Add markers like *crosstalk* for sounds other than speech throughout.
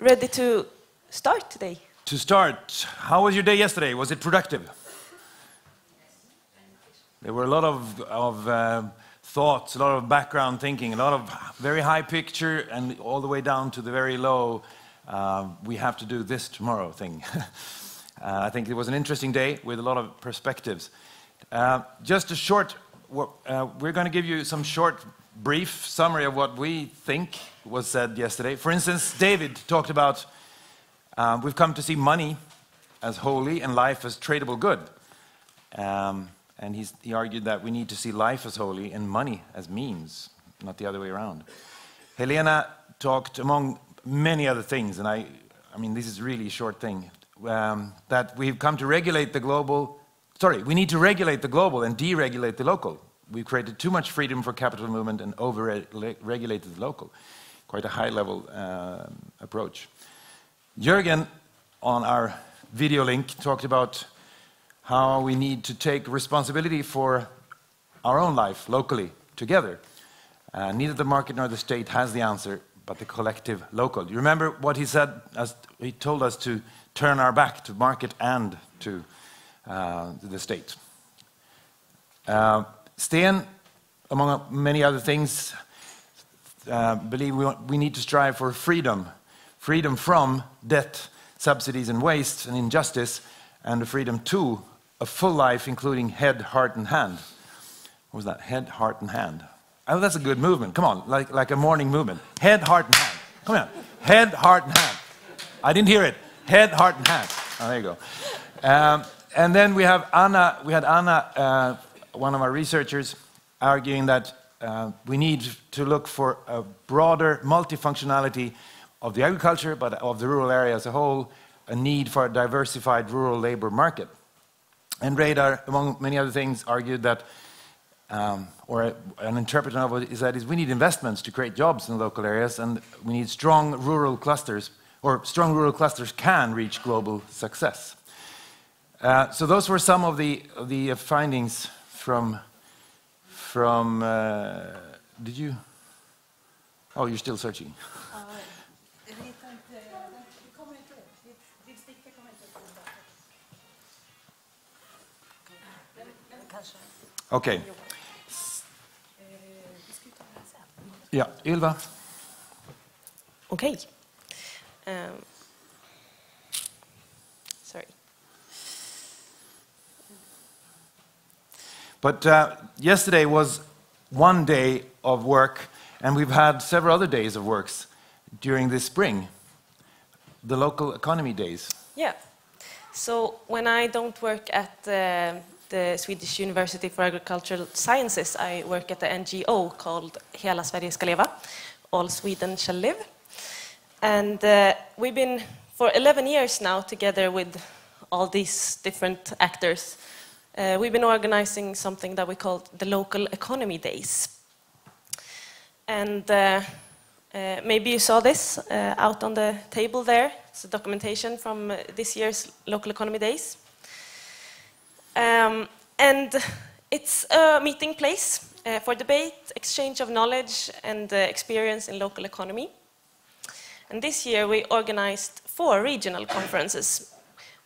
ready to start today. To start, how was your day yesterday? Was it productive? There were a lot of, of uh, thoughts, a lot of background thinking, a lot of very high picture, and all the way down to the very low, uh, we have to do this tomorrow thing. *laughs* uh, I think it was an interesting day with a lot of perspectives. Uh, just a short, uh, we're going to give you some short, brief summary of what we think was said yesterday. For instance, David talked about uh, we've come to see money as holy and life as tradable good. Um, and he argued that we need to see life as holy and money as means, not the other way around. Helena talked, among many other things, and I, I mean, this is really a short thing, um, that we've come to regulate the global, sorry, we need to regulate the global and deregulate the local. We've created too much freedom for capital movement and over-regulated the local. Quite a high-level uh, approach. Jürgen, on our video link, talked about how we need to take responsibility for our own life locally together. Uh, neither the market nor the state has the answer, but the collective local. You remember what he said? As he told us to turn our back to market and to, uh, the state. Uh, Sten, among many other things, uh, believe we, want, we need to strive for freedom, freedom from debt, subsidies, and waste and injustice, and the freedom to a full life, including head, heart, and hand. What was that? Head, heart, and hand. Oh, that's a good movement. Come on, like, like a morning movement. Head, heart, and hand. Come on. Head, heart, and hand. I didn't hear it. Head, heart, and hand. Oh, there you go. Um, and then we have Anna. We had Anna, uh, one of our researchers, arguing that uh, we need to look for a broader multifunctionality of the agriculture, but of the rural area as a whole, a need for a diversified rural labor market. And Radar, among many other things, argued that, um, or an interpretation of it is that is we need investments to create jobs in local areas, and we need strong rural clusters, or strong rural clusters can reach global success. Uh, so those were some of the, of the findings from, from uh, did you? Oh, you're still searching. Okay. Ylva. Okej. Okay. Um, sorry. But uh, yesterday was one day of work, and we've had several other days of works during this spring, the local economy days. Yeah. So when I don't work at uh, the Swedish University for Agricultural Sciences, I work at the NGO called Hela Sverige ska leva, All Sweden shall live. And uh, we've been for 11 years now together with all these different actors. Uh, we've been organizing something that we call the Local Economy Days. And uh, uh maybe you saw this uh, out on the table there. It's a documentation from uh, this year's Local Economy Days. Um, and it's a meeting place uh, for debate, exchange of knowledge and experience in local economy. And this year we organized four regional conferences.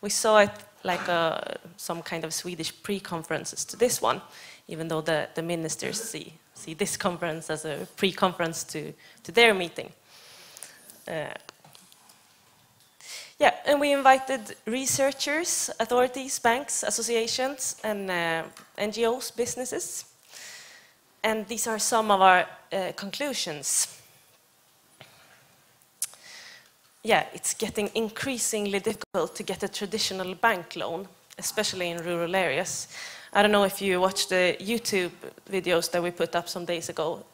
We saw it like a, uh, some kind of Swedish pre-conferences to this one, even though the, the ministers see, see this conference as a pre-conference to, to their meeting. Uh, yeah, and we invited researchers, authorities, banks, associations, and uh, NGOs, businesses. And these are some of our uh, conclusions. Yeah, it's getting increasingly difficult to get a traditional bank loan, especially in rural areas. I don't know if you watched the YouTube videos that we put up some days ago.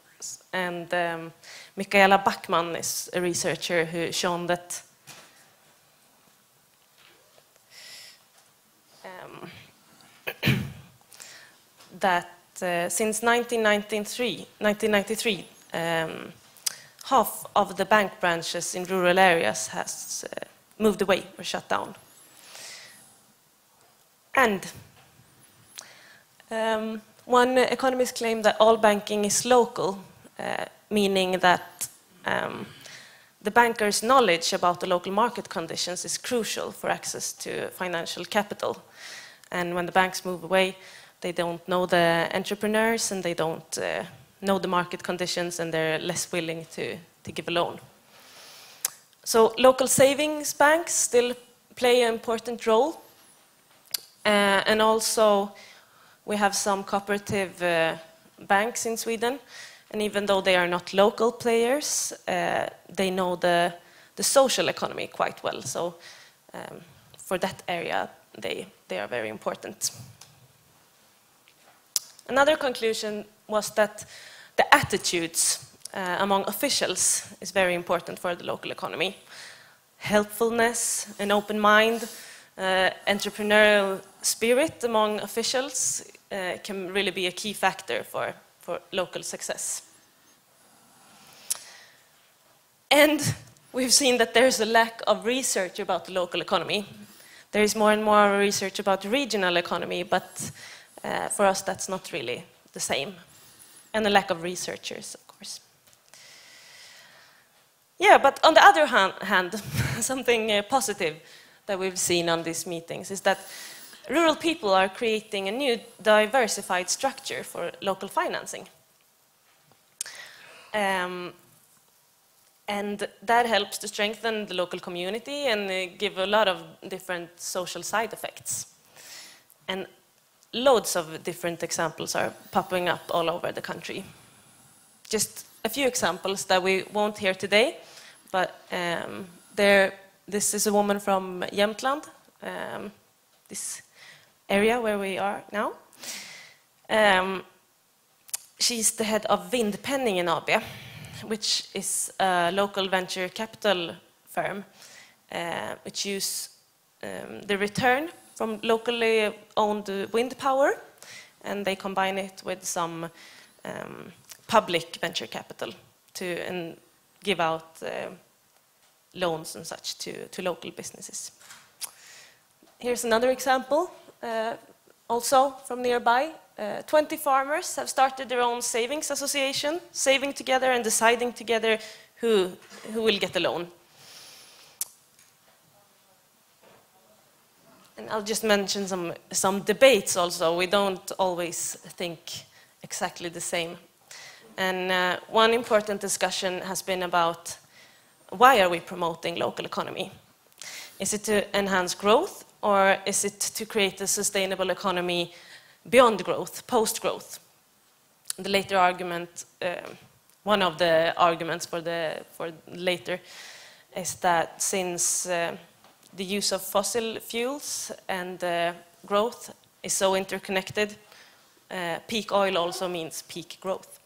And um, Michaela Backman is a researcher who shown that *coughs* that uh, since 1993, 1993 um, half of the bank branches in rural areas has uh, moved away or shut down. And um, one economist claimed that all banking is local, uh, meaning that um, the banker's knowledge about the local market conditions is crucial for access to financial capital. And when the banks move away, they don't know the entrepreneurs and they don't uh, know the market conditions and they're less willing to, to give a loan. So local savings banks still play an important role. Uh, and also we have some cooperative uh, banks in Sweden. And even though they are not local players, uh, they know the, the social economy quite well. So um, for that area, they, they are very important. Another conclusion was that the attitudes uh, among officials is very important for the local economy. Helpfulness, an open mind, uh, entrepreneurial spirit among officials uh, can really be a key factor for, for local success. And we've seen that there's a lack of research about the local economy. There is more and more research about the regional economy, but uh, for us that's not really the same. And a lack of researchers, of course. Yeah, but on the other hand, hand *laughs* something uh, positive that we've seen on these meetings is that rural people are creating a new diversified structure for local financing. Um, and that helps to strengthen the local community and uh, give a lot of different social side effects. And loads of different examples are popping up all over the country. Just a few examples that we won't hear today, but um, there, this is a woman from Jämtland, um, this area where we are now. Um, she's the head of Vindpenningen AB, which is a local venture capital firm uh, which use um, the return from locally owned wind power and they combine it with some um, public venture capital to and give out uh, loans and such to, to local businesses. Here's another example, uh, also from nearby. Uh, 20 farmers have started their own savings association, saving together and deciding together who, who will get the loan. And I'll just mention some, some debates also. We don't always think exactly the same. And uh, one important discussion has been about why are we promoting local economy? Is it to enhance growth or is it to create a sustainable economy beyond growth, post-growth? The later argument, uh, one of the arguments for the for later, is that since uh, the use of fossil fuels and uh, growth is so interconnected, uh, peak oil also means peak growth.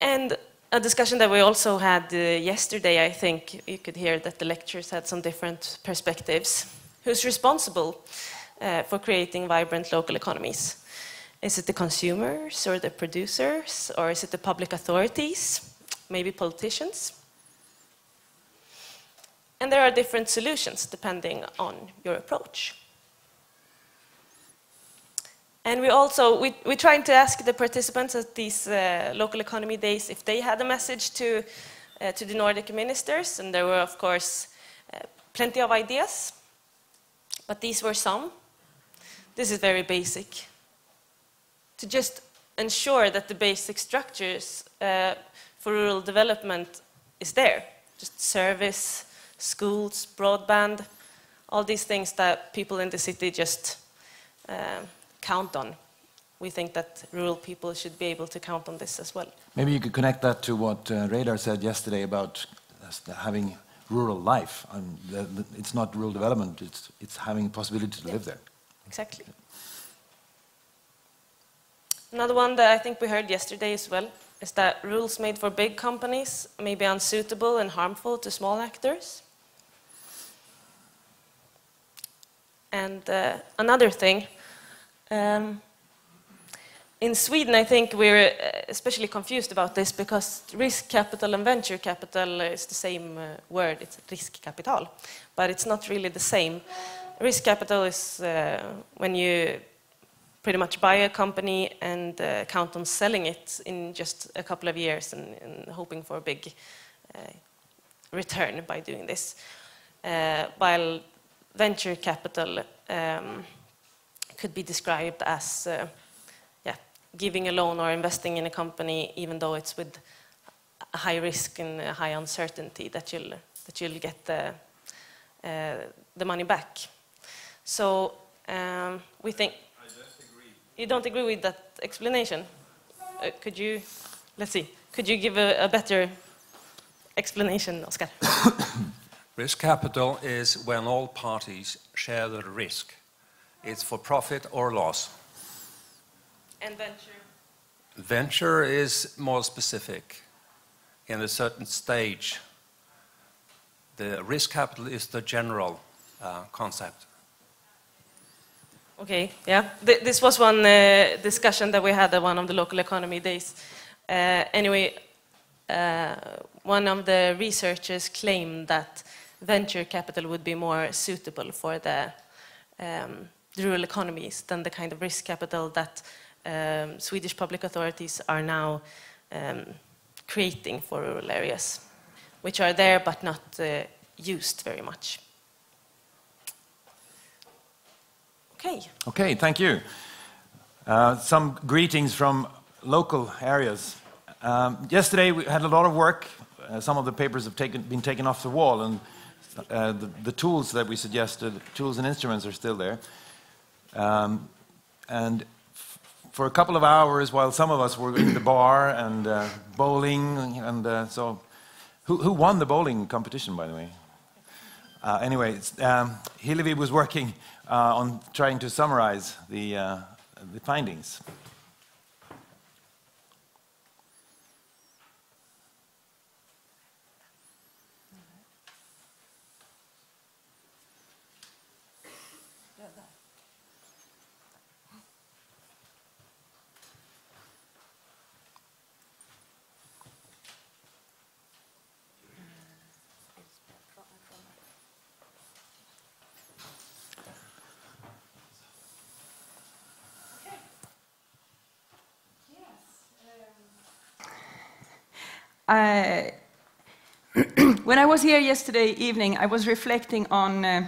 And a discussion that we also had uh, yesterday, I think you could hear that the lecturers had some different perspectives. Who's responsible uh, for creating vibrant local economies? Is it the consumers or the producers, or is it the public authorities, maybe politicians? And there are different solutions depending on your approach. And we also, we, we're trying to ask the participants at these uh, local economy days if they had a message to, uh, to the Nordic ministers, and there were, of course, uh, plenty of ideas, but these were some. This is very basic. To just ensure that the basic structures uh, for rural development is there, just service, schools, broadband, all these things that people in the city just uh, count on. We think that rural people should be able to count on this as well. Maybe you could connect that to what uh, Radar said yesterday about having rural life. Um, the, the, it's not rural development, it's, it's having possibility to yeah. live there. Exactly. Another one that I think we heard yesterday as well is that rules made for big companies may be unsuitable and harmful to small actors. And uh, another thing um, in Sweden, I think we're uh, especially confused about this because risk capital and venture capital is the same uh, word, it's risk capital, but it's not really the same. Risk capital is uh, when you pretty much buy a company and uh, count on selling it in just a couple of years and, and hoping for a big uh, return by doing this. While venture capital um, could be described as uh, yeah, giving a loan or investing in a company even though it's with a high risk and a high uncertainty that you'll, that you'll get the, uh, the money back. So um, we think you don't agree with that explanation? Uh, could you, let's see, could you give a, a better explanation, Oscar? *coughs* risk capital is when all parties share the risk. It's for profit or loss. And venture? Venture is more specific. In a certain stage, the risk capital is the general uh, concept. Okay, yeah. Th this was one uh, discussion that we had at one of the local economy days. Uh, anyway, uh, one of the researchers claimed that venture capital would be more suitable for the, um, the rural economies than the kind of risk capital that um, Swedish public authorities are now um, creating for rural areas, which are there but not uh, used very much. Okay. Okay, thank you. Uh, some greetings from local areas. Um, yesterday we had a lot of work. Uh, some of the papers have taken, been taken off the wall, and uh, the, tools that we suggested, tools and instruments, are still there. Um, and for a couple of hours, while some of us were in the bar and uh, bowling, and uh, so, who, who, won the bowling competition, by the way? Uh, anyway, um, Hillevi was working uh, on trying to summarize the, uh, the findings. Uh, *clears throat* when I was here yesterday evening, I was reflecting on, uh,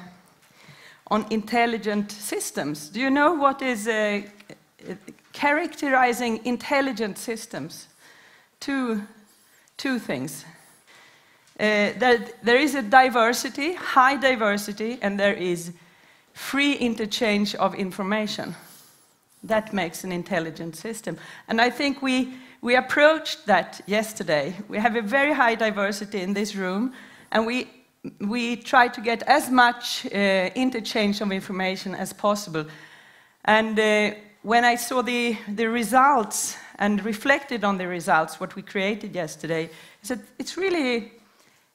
on intelligent systems. Do you know what is uh, characterizing intelligent systems? Two, two things. Uh, that there is a diversity, high diversity, and there is free interchange of information. That makes an intelligent system. And I think we we approached that yesterday. We have a very high diversity in this room, and we, we try to get as much uh, interchange of information as possible. And uh, when I saw the, the results and reflected on the results, what we created yesterday, I said it's really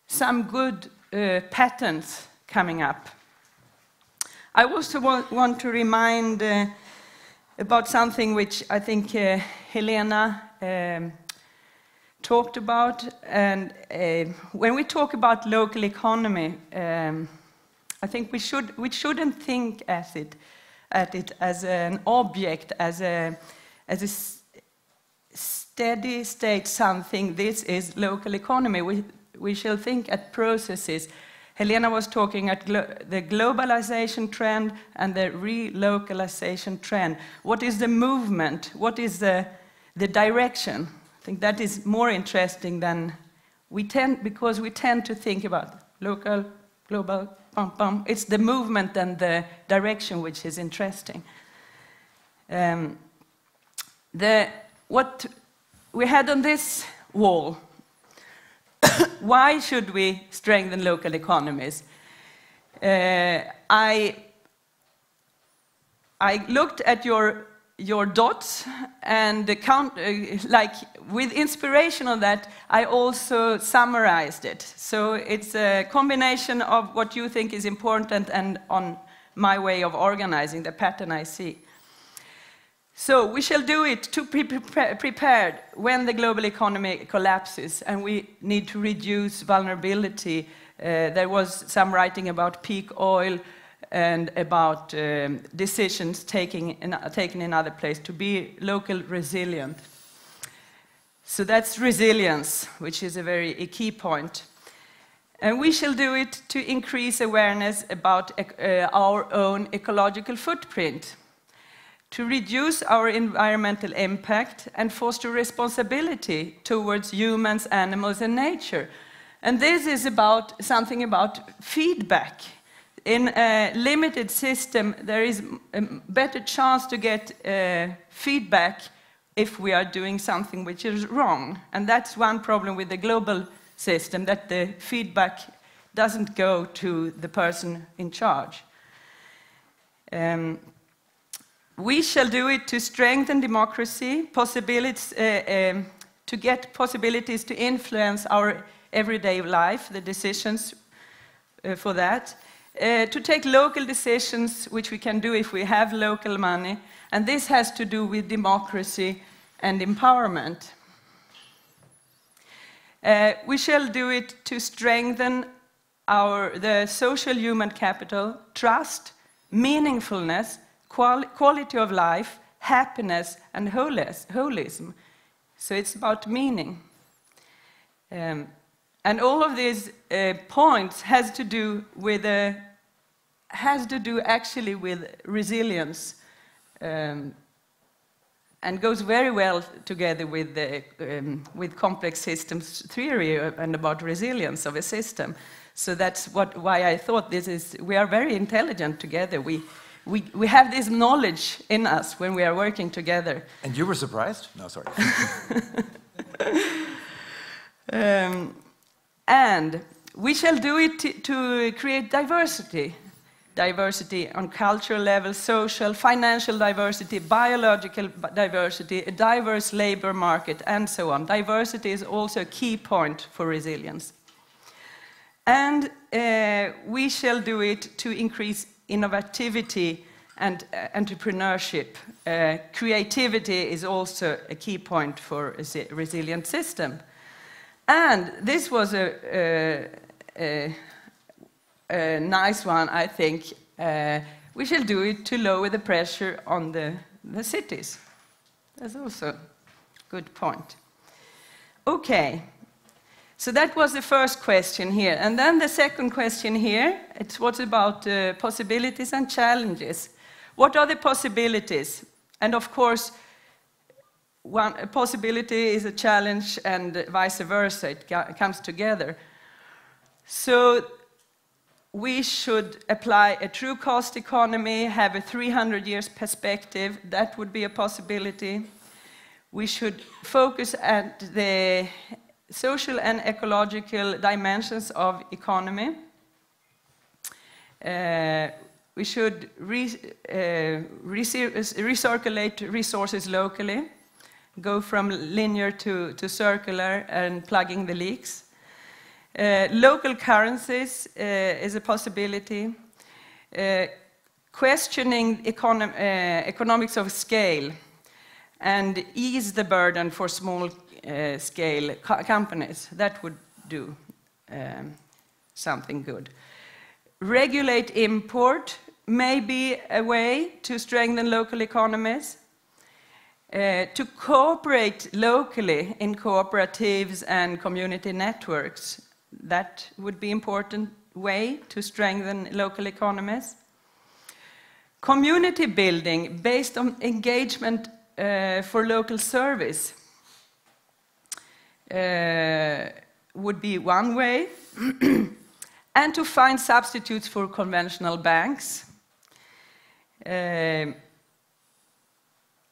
some good uh, patterns coming up. I also want, to remind uh, about something which I think uh, Helena um, talked about. And uh, when we talk about local economy, um, I think we, should, we shouldn't think at it, at it as an object, as a, as a steady state something. This is local economy. We, we shall think at processes. Helena was talking at glo the globalization trend and the relocalization trend. What is the movement? What is the the direction. I think that is more interesting than we tend, because we tend to think about local, global. It's the movement and the direction which is interesting. Um, the, what we had on this wall, *coughs* why should we strengthen local economies? Uh, I, I looked at your your dots and the count, uh, like with inspiration on that, I also summarized it. So it's a combination of what you think is important and on my way of organizing the pattern I see. So we shall do it to be prepared when the global economy collapses and we need to reduce vulnerability. Uh, there was some writing about peak oil, and about um, decisions taking in, taken in other places to be local resilient. So that's resilience, which is a very a key point. And we shall do it to increase awareness about uh, our own ecological footprint, to reduce our environmental impact and foster responsibility towards humans, animals, and nature. And this is about something about feedback. In a limited system, there is a better chance to get uh, feedback if we are doing something which is wrong. And that's one problem with the global system, that the feedback doesn't go to the person in charge. Um, we shall do it to strengthen democracy, possibilities, uh, um, to get possibilities to influence our everyday life, the decisions uh, for that. Uh, to take local decisions, which we can do if we have local money, and this has to do with democracy and empowerment. Uh, we shall do it to strengthen our, the social human capital, trust, meaningfulness, qual quality of life, happiness, and holism. So it's about meaning. Um, and all of these uh, points has to do with uh, has to do actually with resilience um, and goes very well together with, the, um, with complex systems theory and about resilience of a system. So that's what, why I thought this is, we are very intelligent together. We, we, we have this knowledge in us when we are working together. And you were surprised? No, sorry. *laughs* um, and we shall do it to create diversity diversity on cultural level, social, financial diversity, biological diversity, a diverse labor market, and so on. Diversity is also a key point for resilience. And uh, we shall do it to increase innovativity and uh, entrepreneurship. Uh, creativity is also a key point for a resilient system. And this was a, a, a a nice one, I think. Uh, we shall do it to lower the pressure on the, the cities. That's also a good point. Okay, so that was the first question here. And then the second question here, it's what about uh, possibilities and challenges? What are the possibilities? And of course, one a possibility is a challenge and vice versa, it comes together. So we should apply a true cost economy, have a 300 years perspective. That would be a possibility. We should focus at the social and ecological dimensions of economy. Uh, we should re, uh, recirculate resources locally, go from linear to, to circular and plugging the leaks. Uh, local currencies uh, is a possibility. Uh, questioning econom economics of scale and ease the burden for small scale co companies. That would do um, something good. Regulate import may be a way to strengthen local economies. Uh, to cooperate locally in cooperatives and community networks that would be important way to strengthen local economies. Community building based on engagement uh, for local service uh, would be one way. *clears throat* and to find substitutes for conventional banks. Uh,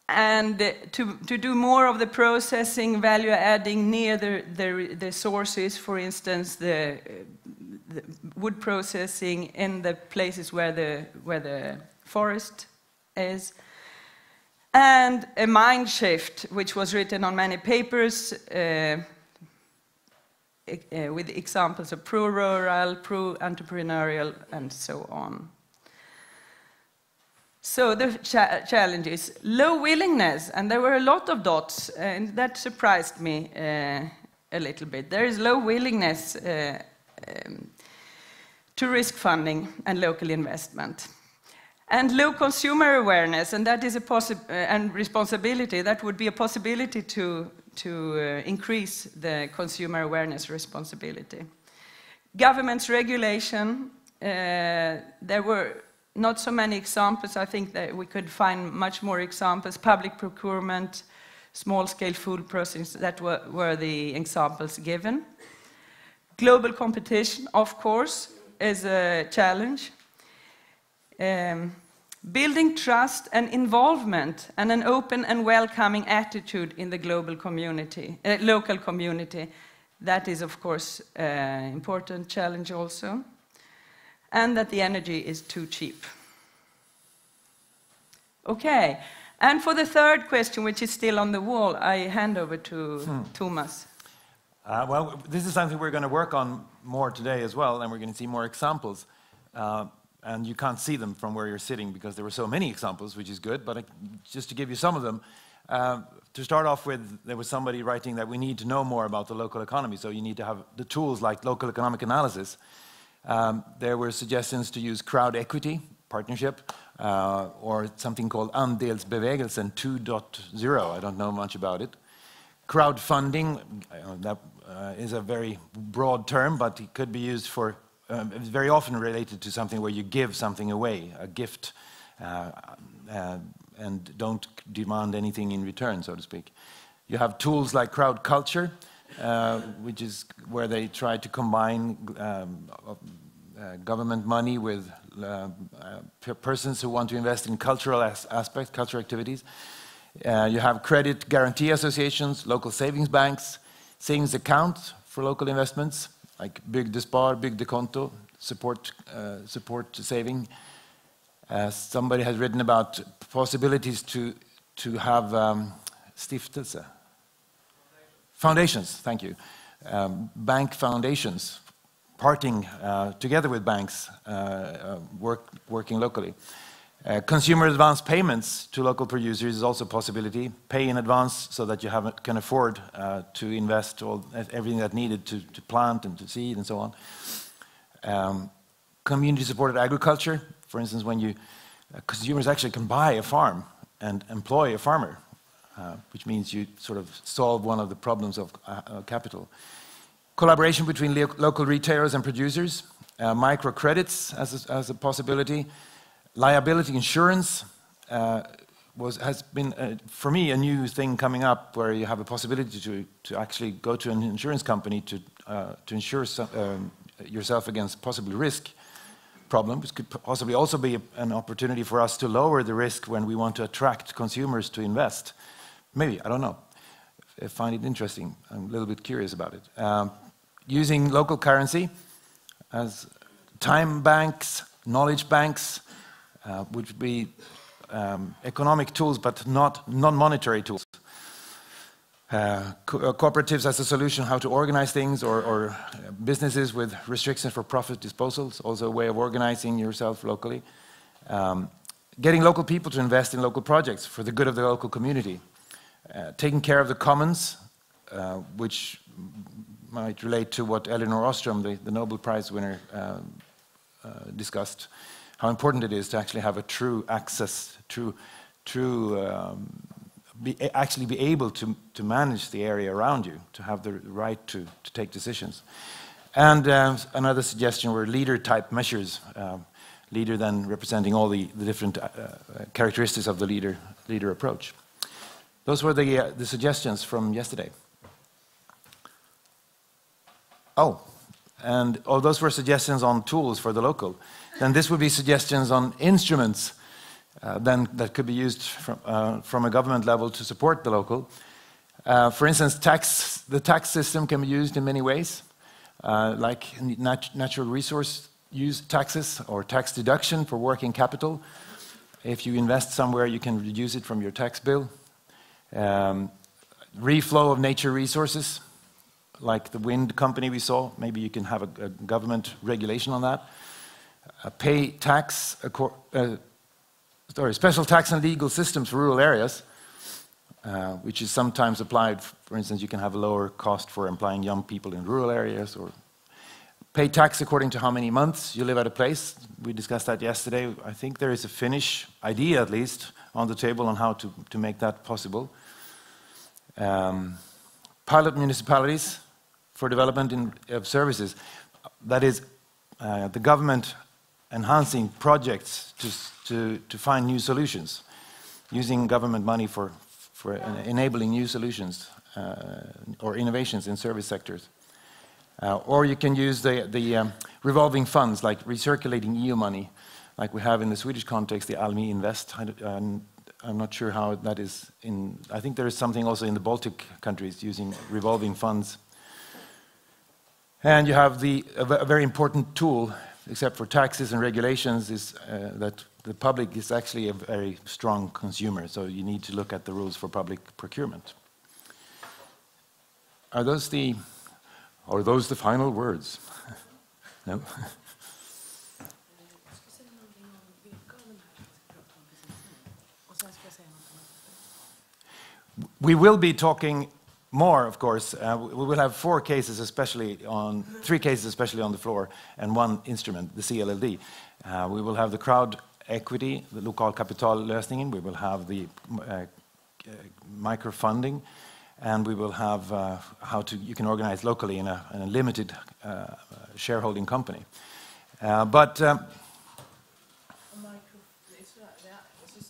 and to, to do more of the processing, value adding near the, the, the sources, for instance, the, the, wood processing in the places where the, where the forest is. And a mind shift, which was written on many papers uh, uh, with examples of pro-rural, pro-entrepreneurial, and so on. So the cha challenges, low willingness, and there were a lot of dots, and that surprised me uh, a little bit. There is low willingness uh, um, to risk funding and local investment. And low consumer awareness, and that is a possi- uh, and responsibility, that would be a possibility to, to uh, increase the consumer awareness responsibility. Government's regulation, uh, there were not so many examples. I think that we could find much more examples. Public procurement, small-scale food processing, that were, were the examples given. Global competition, of course, is a challenge. Um, building trust and involvement and an open and welcoming attitude in the global community, uh, local community, that is, of course, an important challenge also. And that the energy is too cheap. Okay, and for the third question, which is still on the wall, I hand over to hmm. Thomas. Uh, well, this is something we're going to work on more today as well, and we're going to see more examples. Uh, and you can't see them from where you're sitting because there were so many examples, which is good. But I, just to give you some of them, uh, to start off with, there was somebody writing that we need to know more about the local economy, so you need to have the tools like local economic analysis. Um, there were suggestions to use crowd equity, partnership, uh, or something called Andelsbevegelsen 2.0. I don't know much about it. Crowdfunding, uh, that uh, is a very broad term, but it could be used for, um, very often related to something where you give something away, a gift, uh, uh, and don't demand anything in return, so to speak. You have tools like crowd culture, uh, which is where they try to combine um, uh, government money with uh, persons who want to invest in cultural as aspects, cultural activities. Uh, you have credit guarantee associations, local savings banks, savings accounts for local investments, like Bygdespar, Bygdekonto, support, uh, support support saving. Uh, somebody has written about possibilities to, to have um, stiftelse. Foundations, thank you. Um, bank foundations, parting uh, together with banks, uh, uh, work, working locally. Uh, consumer advance payments to local producers is also a possibility. Pay in advance so that you have, can afford uh, to invest all, everything that needed to, to, plant and to seed and so on. Um, community supported agriculture, for instance, when you uh, consumers actually can buy a farm and employ a farmer, uh, which means you sort of solve one of the problems of uh, uh, capital. Collaboration between local retailers and producers, microcredits as a, as a possibility liability insurance uh, was, has been, uh, for me, a new thing coming up where you have a possibility to, to actually go to an insurance company to, uh, to insure some, um, yourself against possible risk problems. Which could possibly also be an opportunity for us to lower the risk when we want to attract consumers to invest. Maybe, I don't know. I find it interesting. I'm a little bit curious about it. Um, using local currency as time banks, knowledge banks, uh, which would be um, economic tools but not non-monetary tools. Uh, co uh, cooperatives as a solution how to organize things or, or uh, businesses with restrictions for profit disposals, also a way of organizing yourself locally. Um, getting local people to invest in local projects for the good of the local community. Uh, taking care of the commons, uh, which might relate to what Elinor Ostrom, the, the Nobel Prize winner, um, discussed how important it is to actually have a true access, true, true um, be, actually be able to, to manage the area around you, to have the right to, to take decisions. And uh, another suggestion were leader type measures, um, leader then representing all the, the different uh, uh, characteristics of the leader, leader approach. Those were the, uh, the suggestions from yesterday. Oh, and oh, those were suggestions on tools for the local then this would be suggestions on instruments uh, then that could be used from, uh, from a government level to support the local. Uh, for instance, tax, the tax system can be used in many ways, uh, like nat natural resource use taxes or tax deduction for working capital. If you invest somewhere, you can reduce it from your tax bill. Um, reflow of nature resources, like the wind company we saw, maybe you can have a, a government regulation on that uh, pay tax, uh, sorry, special tax and legal systems for rural areas, uh, which is sometimes applied. For instance, you can have a lower cost for employing young people in rural areas, or pay tax according to how many months you live at a place. We discussed that yesterday. I think there is a Finnish idea, at least, on the table on how to, to make that possible. Um, pilot municipalities for development in, of services. That is, uh, the government enhancing projects to, to, to find new solutions, using government money for, for enabling new solutions uh, or innovations in service sectors. Uh, or you can use the, the um, revolving funds, like recirculating EU money, like we have in the Swedish context, the Almi Invest. I'm, not sure how that is in, I think there is something also in the Baltic countries using revolving funds. And you have the, a, very important tool, except for taxes and regulations, is uh, that the public is actually a very strong consumer, so you need to look at the rules for public procurement. Are those the, are those the final words? *laughs* no? *laughs* We will be talking more, of course. Uh, we will have four cases, especially on three cases, especially on the floor, and one instrument, the CLLD. Uh, we will have the crowd equity, the local capital kapitallösningen. We will have the uh, microfunding, and we will have uh, how to you can organize locally in a, in a limited uh, shareholding company. Uh, but um,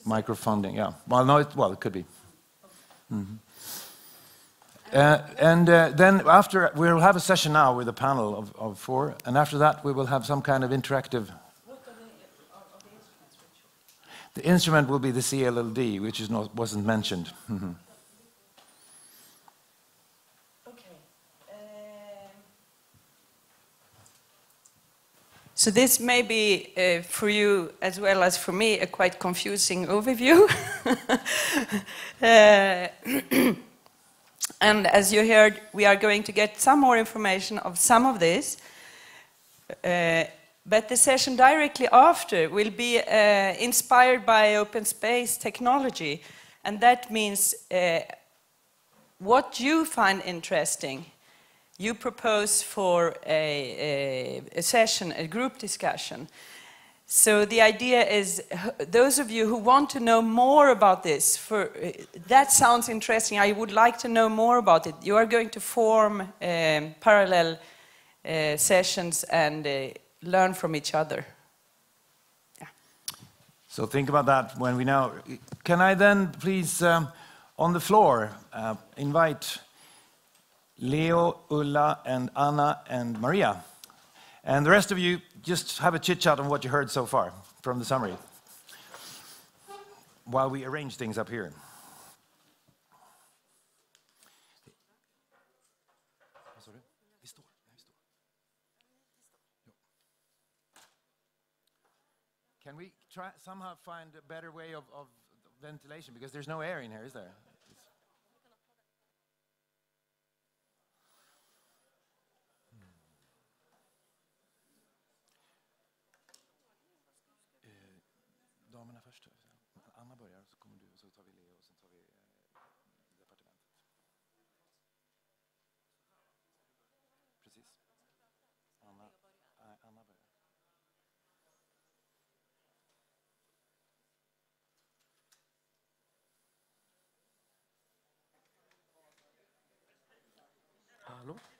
microfunding, yeah. Well, no, it, well, it could be. Mm -hmm. Uh, and uh, then after, we'll have a session now with a panel of, of, four, and after that we will have some kind of interactive. The instrument will be the CLLD, which is not, wasn't mentioned. Mm -hmm. So this may be, uh, for you as well as for me, a quite confusing overview. *laughs* uh, *clears throat* and as you heard, we are going to get some more information of some of this. Uh, but the session directly after will be uh, inspired by open space technology. And that means uh, what you find interesting you propose for a, a, a, session, a group discussion. So the idea is, those of you who want to know more about this, for, that sounds interesting, I would like to know more about it. You are going to form um, parallel uh, sessions and uh, learn from each other. Yeah. So think about that when we now, can I then please, um, on the floor, uh, invite Leo, Ulla, and Anna, and Maria. And the rest of you, just have a chit chat on what you heard so far from the summary while we arrange things up here. Can we try somehow find a better way of, of ventilation? Because there's no air in here, is there? Milano.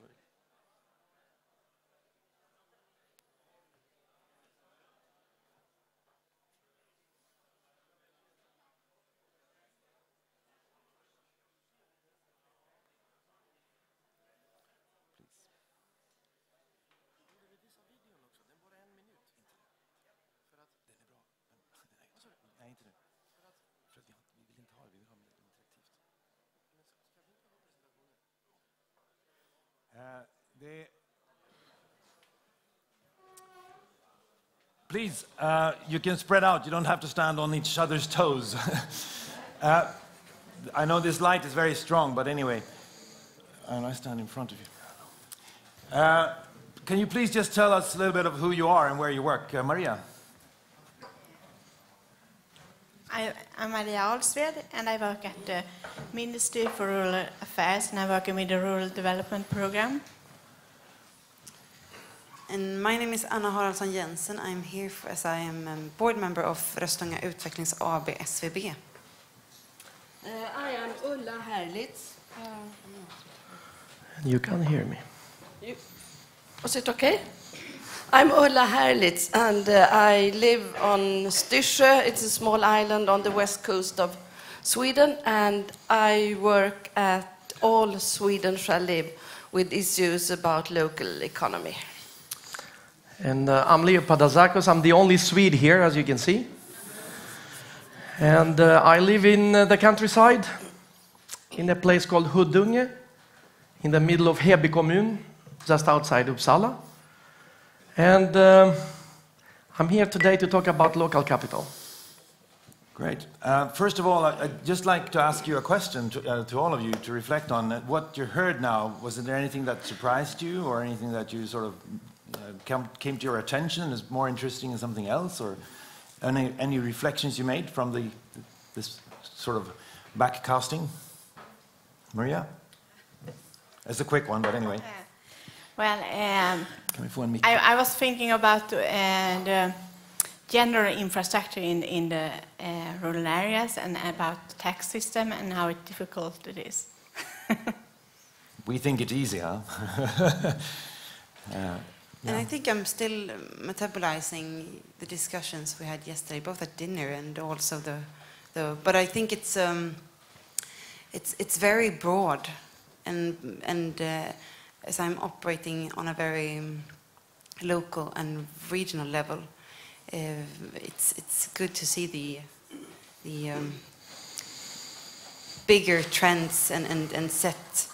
Gör Please, uh, you can spread out. You don't have to stand on each other's toes. *laughs* uh, I know this light is very strong, but anyway, and I stand in front of you. Uh, can you please just tell us a little bit of who you are and where you work? Uh, Maria? I, I'm Maria Ahlsved, and I work at the Ministry for Rural Affairs, and I work in the Rural Development Program. And my name is Anna Haraldson Jensen. I'm here for, as I am a board member of Röstånga Utvecklings AB, SVB. Uh, I am Ulla Herlitz. You can hear me. You, was it okay? I'm Ulla Herlitz, and uh, I live on Styrsö. It's a small island on the west coast of Sweden, and I work at All Sweden Shall Live with issues about local economy. And uh, I'm Leo Padazakos. I'm the only Swede here, as you can see. And uh, I live in uh, the countryside, in a place called Huddunge, in the middle of Heby kommun, just outside Uppsala. And um I'm here today to talk about local capital. Great. Uh, first of all, I'd just like to ask you a question to, uh, to all of you to reflect on. What you heard now, was there anything that surprised you or anything that you sort of uh, came, to your attention as more interesting than something else? Or any, any reflections you made from the, this sort of backcasting? Maria? It's a quick one, but anyway. Well, um, Can we få en mick? I, I was thinking about uh, the general infrastructure in, in the uh, rural areas and about the tax system and how difficult it is. *laughs* We think it's easy, huh? *laughs* And I think I'm still metabolizing the discussions we had yesterday, both at dinner and also the, the but I think it's, um, it's, it's very broad. And, and uh, as I'm operating on a very um, local and regional level, uh, it's, it's good to see the, the um, bigger trends and, and, and set,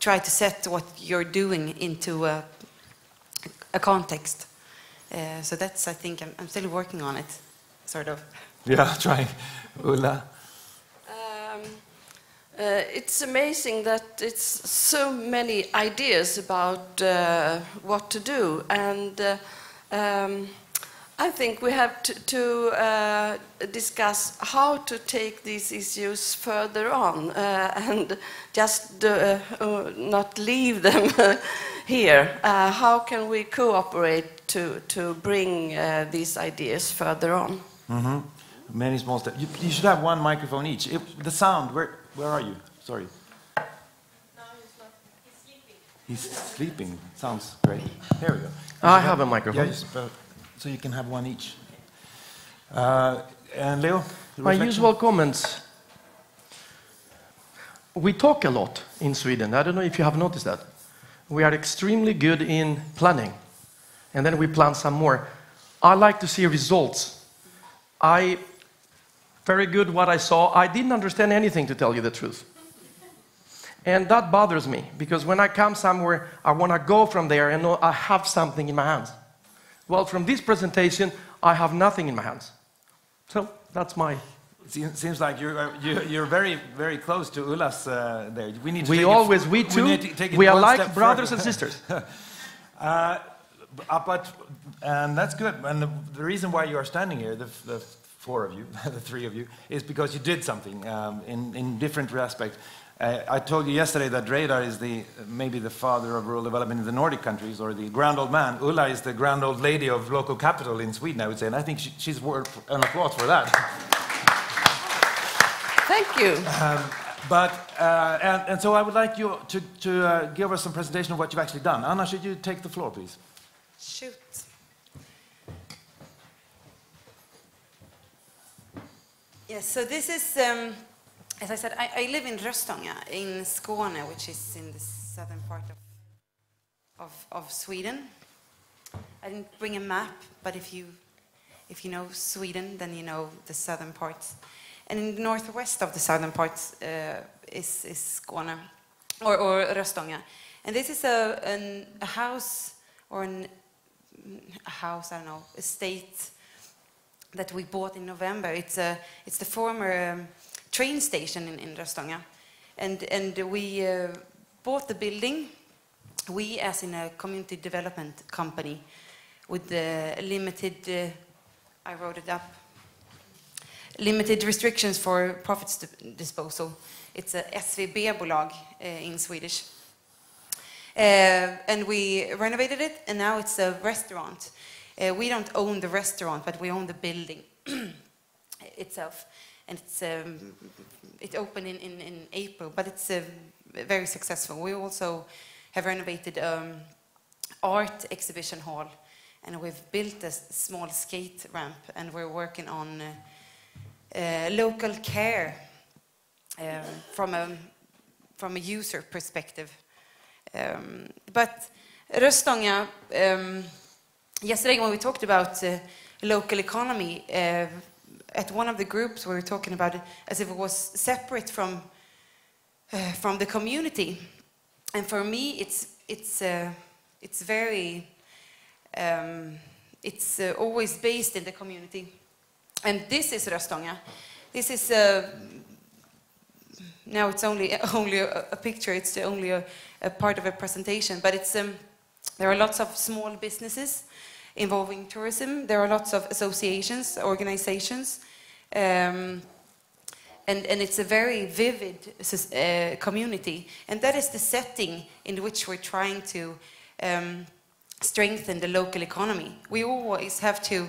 try to set what you're doing into a, a context. Uh, so that's, I think, I'm, I'm still working on it, sort of. *laughs* Yeah, trying. Ulla? Um, uh, it's amazing that it's so many ideas about uh, what to do, and uh, um, I think we have to, to uh, discuss how to take these issues further on uh, and just uh, uh, not leave them *laughs* here. Uh, how can we cooperate to, to bring uh, these ideas further on? hmm Many small steps. You, you should have one microphone each. If, the sound, where, where are you? Sorry. He's sleeping. Sounds great. There we go. I have a microphone. Yeah, just, so you can have one each. Uh, and Leo? My usual comments. We talk a lot in Sweden. I don't know if you have noticed that. We are extremely good in planning, and then we plan some more. I like to see results. I very good what I saw. I didn't understand anything to tell you the truth. And that bothers me because when I come somewhere, I want to go from there and I have something in my hands. Well, from this presentation, I have nothing in my hands. So that's my. Se- Seems like you're, uh, you, you're very, very close to Ulla's uh, there. We need to We take always, we too, need to take it we are like brothers further. and sisters. *laughs* Uh, uh, but, and that's good. And the, the reason why you are standing here, the, the four of you, *laughs* the three of you, is because you did something um, in, in different aspects. Uh, I told you yesterday that Radar is the, maybe the father of rural development in the Nordic countries, or the grand old man. Ulla is the grand old lady of local capital in Sweden, I would say. And I think she, she's worth an applause for that. Thank you. But, uh, and, and so I would like you to, to uh, give us some presentation of what you've actually done. Anna, should you take the floor, please? Shoot. Yes, so this is, um, as I said, I, I live in Röstånga in Skåne, which is in the southern part of, of, of Sweden. I didn't bring a map, but if you, if you know Sweden, then you know the southern parts. And in the northwest of the southern parts uh, is, is Skåne, or, or Röstånga. And this is a, an, a house or an, a house, I don't know, estate that we bought in November. It's, a, it's the former um, train station in, in Röstånga. And, and we uh, bought the building, we as in a community development company with the limited, uh, I wrote it up, limited restrictions for profits disposal. It's a SVB-bolag uh, in Swedish. Uh, and we renovated it, and now it's a restaurant. Uh, we don't own the restaurant, but we own the building *clears throat* itself. And it's, um, it opened in, in, in, April, but it's uh, very successful. We also have renovated um, art exhibition hall, and we've built a small skate ramp, and we're working on uh, uh, local care um, from, a, from a user perspective. Um, but Röstånga, um, yesterday when we talked about uh, local economy, uh, at one of the groups we were talking about it as if it was separate from, uh, from the community. And for me, it's, it's, uh, it's very, um, it's uh, always based in the community. And this is Röstånga. This is uh, now it's only *laughs* only a, a picture. It's only a, a, part of a presentation, but it's um, there are lots of small businesses involving tourism. There are lots of associations, organizations, um, and and it's a very vivid uh, community, and that is the setting in which we're trying to. Um, strengthen the local economy. We always have to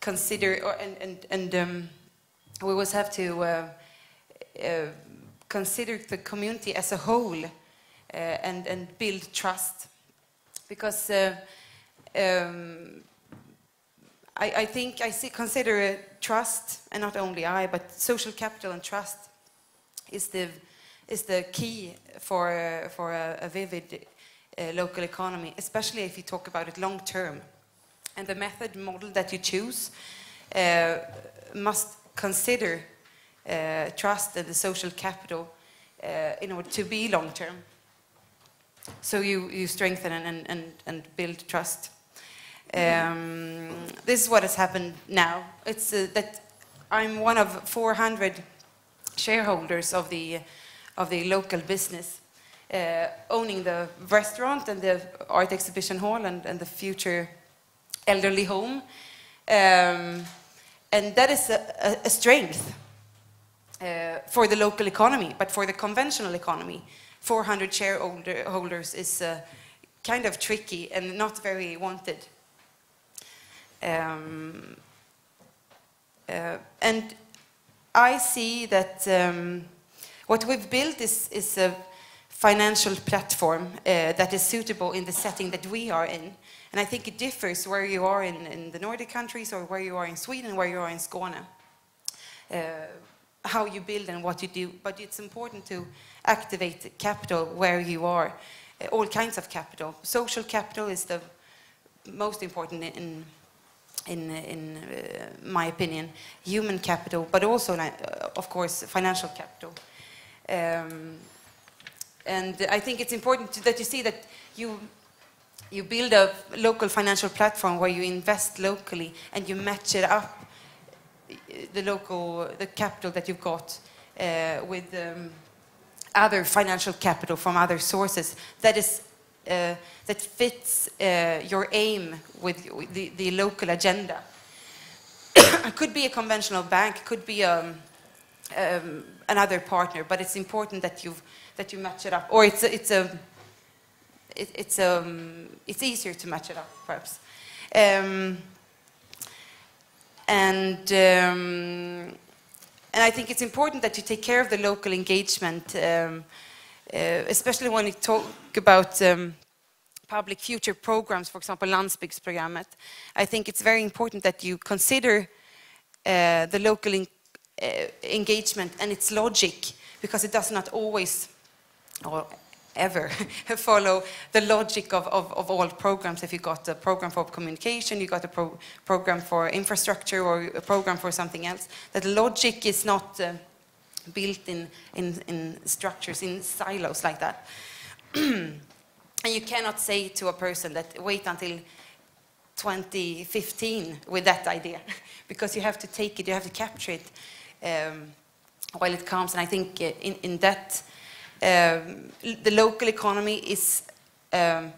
consider, or, and, and, and um, we always have to uh, uh, consider the community as a whole uh, and, and build trust. Because uh, um, I, I, think I see, consider trust, and not only I, but social capital and trust is the, is the key for, for a, a vivid uh, local economy, especially if you talk about it long term. And the method model that you choose uh, must consider uh, trust and the social capital uh, in order to be long term. So you, you strengthen and, and, and build trust. Um, this is what has happened now. It's uh, that I'm one of 400 shareholders of the, of the local business, uh, owning the restaurant and the art exhibition hall and, and the future elderly home. Um, and that is a, a, strength uh, for the local economy, but for the conventional economy, 400 shareholders is uh, kind of tricky and not very wanted. Um, uh, and I see that um, what we've built is, is, a financial platform uh, that is suitable in the setting that we are in. And I think it differs where you are in, in the Nordic countries or where you are in Sweden, where you are in Skåne. Uh, how you build and what you do, but it's important to activate capital where you are, uh, all kinds of capital. Social capital is the most important in, in, in uh, my opinion, human capital, but also, uh, of course, financial capital. Um, and I think it's important to, that you see that you you build a local financial platform where you invest locally and you match it up the local, the capital that you've got uh, with um, other financial capital from other sources that is uh, that fits uh, your aim with the, the local agenda. it *coughs* could be a conventional bank, could be um, um, another partner, but it's important that you that you match it up, or it's a, it's a it, it's um, it's easier to match it up, perhaps. Um, and, um, and I think it's important that you take care of the local engagement, um, especially when you talk about um, public future programs, for example, Landsbygdsprogrammet. I think it's very important that you consider uh, the local uh, engagement and its logic, because it does not always, or ever *laughs* follow the logic of, of, of, all programs. If you got a program for communication, you got a pro program for infrastructure or a program for something else, that logic is not uh, built in, in, in structures, in silos like that. *clears throat* And you cannot say to a person that wait until 2015 with that idea, *laughs* because you have to take it, you have to capture it um, while it comes. And I think uh, in, in that, um, the local economy is um,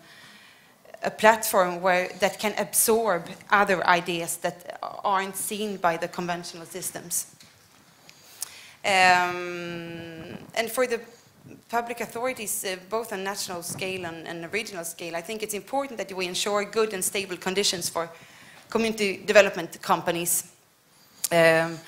a platform where that can absorb other ideas that aren't seen by the conventional systems. Um, and for the public authorities, uh, both on national scale and, and regional scale, I think it's important that we ensure good and stable conditions for community development companies um,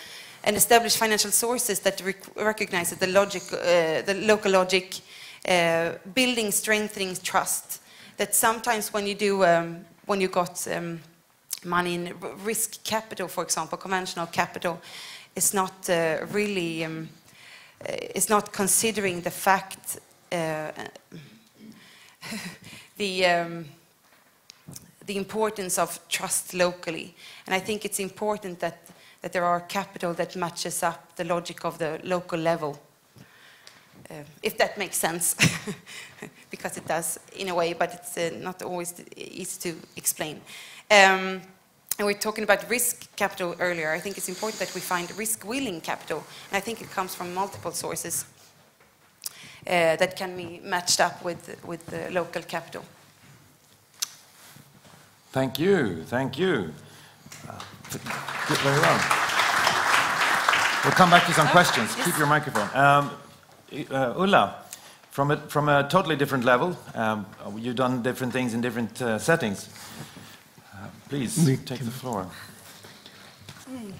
and establish financial sources that rec recognize the, logic, uh, the local logic, uh, building, strengthening trust. That sometimes when you do, um, when you got um, money in risk capital, for example, conventional capital, is not uh, really um, uh, not considering the fact, uh, *laughs* the, um, the importance of trust locally. And I think it's important that, that there are capital that matches up the logic of the local level. Uh, if that makes sense, *laughs* because it does in a way, but it's uh, not always easy to explain. Um, and we are talking about risk capital earlier. I think it's important that we find risk-willing capital. And I think it comes from multiple sources uh, that can be matched up with, with the local capital. Thank you. Thank you. Uh, very well. We'll come back to some questions. Yes. Keep your microphone. Um, uh, Ulla, from a, from a totally different level, um, you've done different things in different uh, settings. Please, take the floor. Mm,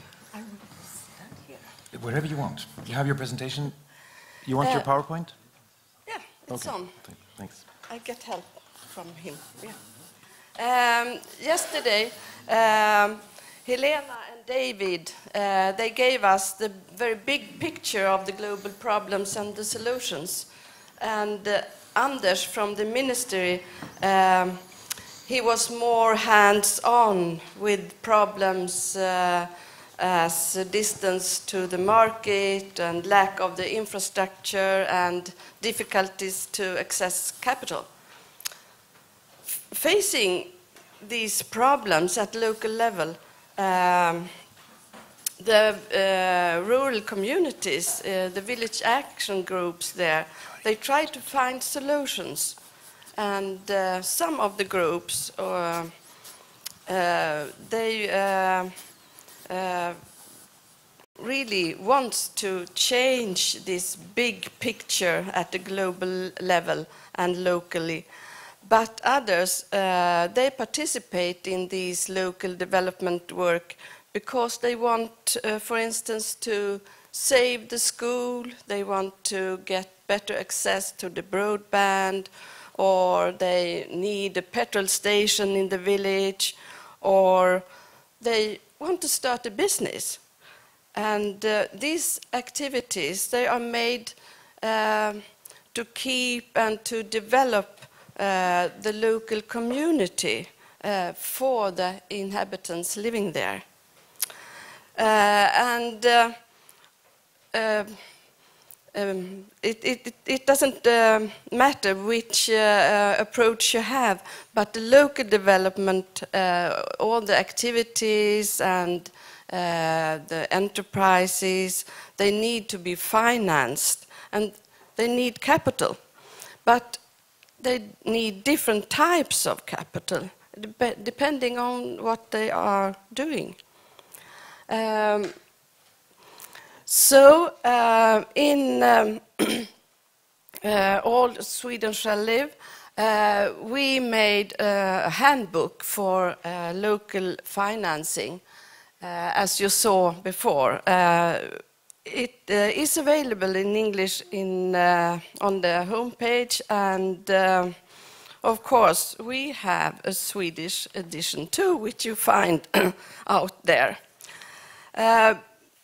Wherever you want. You have your presentation. You want uh, your PowerPoint? Yeah, it's okay. on. Thanks. I get help from him. Yeah. Um, yesterday, um, Helena and David, uh, they gave us the very big picture of the global problems and the solutions. And uh, Anders from the ministry um, he was more hands-on with problems uh, as distance to the market and lack of the infrastructure and difficulties to access capital. F facing these problems at local level, um, the uh, rural communities, uh, the village action groups there, they try to find solutions and uh, some of the groups, uh, uh, they really want to change this big picture at the global level and locally. But others, uh, they participate in these local development work because they want, uh, for instance, to save the school, they want to get better access to the broadband, or they need a petrol station in the village, or they want to start a business. And uh, these activities, they are made uh, to keep and to develop uh, the local community uh, for the inhabitants living there. Uh, and uh, um, it, it, it, doesn't uh, matter which uh, uh, approach you have, but the local development, uh, all the activities and uh, the enterprises, they need to be financed and they need capital. But they need different types of capital, depending on what they are doing. Um, so uh, in um, *clears throat* uh, All Sweden Shall Live, uh, we made a handbook for uh, local financing, uh, as you saw before. Uh, it is available in English in, on the homepage, and of course, we have a Swedish edition too, which you find *clears throat* out there.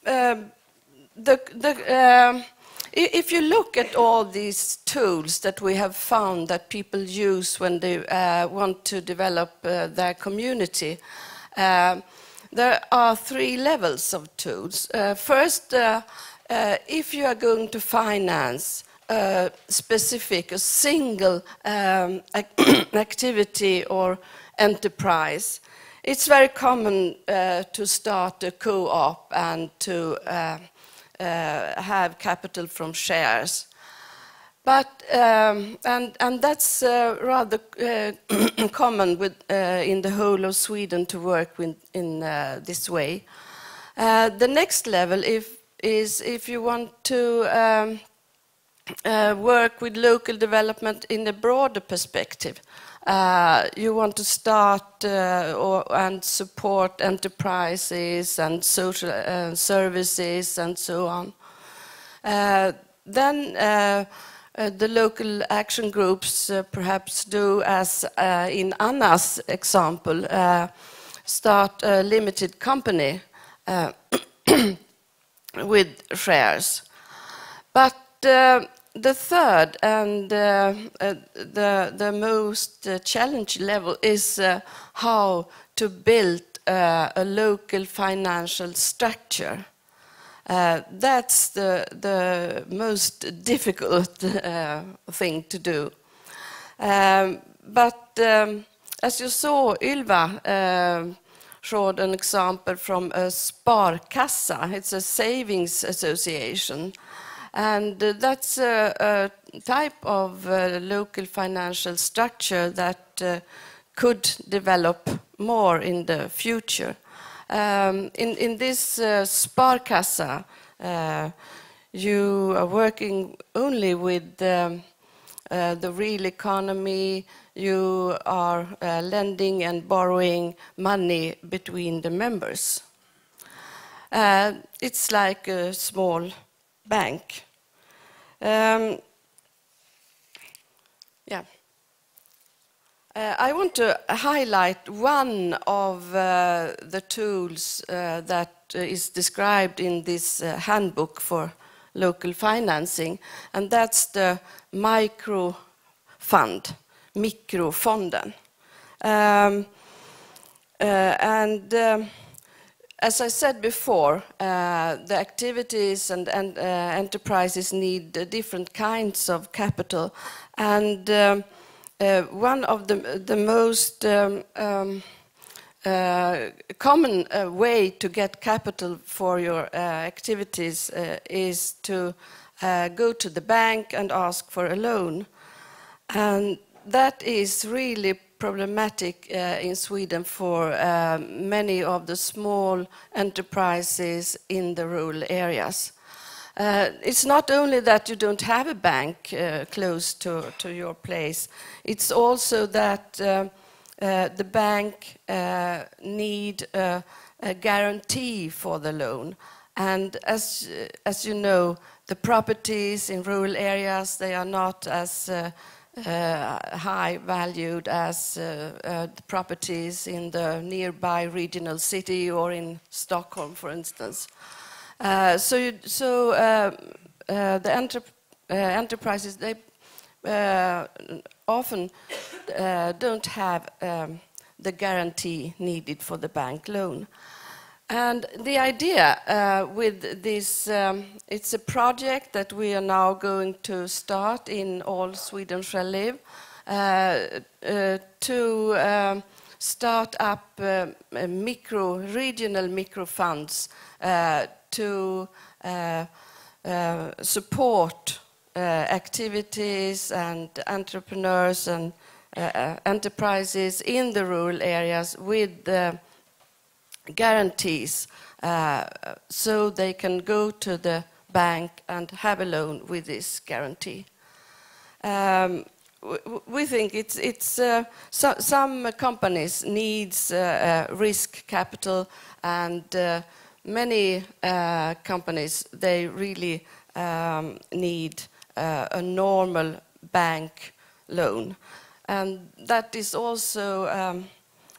Um, the, the, um, if you look at all these tools that we have found that people use when they uh, want to develop uh, their community, uh, there are three levels of tools. Uh, first, uh, uh, if you are going to finance a specific, a single um, *coughs* activity or enterprise. It's very common to start a co-op and to have capital from shares. But um, and and that's uh, rather uh, *clears throat* common with uh, in the whole of Sweden to work with in uh, this way. Uh, the next level if, is if you want to um, uh, work with local development in a broader perspective. Uh, you want to start uh, or, and support enterprises and social uh, services and so on. Uh, then uh, the local action groups perhaps do as in Anna's example, start a limited company *coughs* with shares. But the third and uh, uh, the, the most uh, challenge level is uh, how to build uh, a local financial structure. Uh, that's the, the most difficult *laughs* thing to do. Um, but um, as you saw, Ylva uh, showed an example from a Sparkassa. It's a savings association. And uh, that's a, a, type of uh, local financial structure that uh, could develop more in the future. Um, in, in this uh, Sparkassa, uh, you are working only with um, uh, the real economy, you are uh, lending and borrowing money between the members. It's like a small bank. Um, yeah. Uh, I want to highlight one of uh, the tools uh, that uh, is described in this uh, handbook for local financing, and that's the micro fund, mikrofonden. Um, uh, and um, as I said before, uh, the activities and, and uh, enterprises need different kinds of capital, and um, uh, one of the, the most um, um, uh, common uh, way to get capital for your uh, activities is to go to the bank and ask for a loan. And that is really problematic uh, in Sweden for uh, many of the small enterprises in the rural areas. Uh, it's not only that you don't have a bank uh, close to, to your place, it's also that uh, uh, the bank need a, a guarantee for the loan. And as, as you know, the properties in rural areas, they are not as high valued as uh, uh, properties in the nearby regional city or in Stockholm, for instance. Uh, so, you, so uh, uh, the enter, enterprises they often don't have um, the guarantee needed for the bank loan. And the idea uh, with this, um, it's a project that we are now going to start in All Sweden Shall Live uh, uh, to um, start up uh, micro, regional micro funds uh, to uh, support activities and entrepreneurs and enterprises in the rural areas with guarantees uh, so they can go to the bank and have a loan with this guarantee. Um, we think it's, it's uh, so, some companies needs uh, uh, risk capital and uh, many uh, companies they really um, need a normal bank loan and that is also um,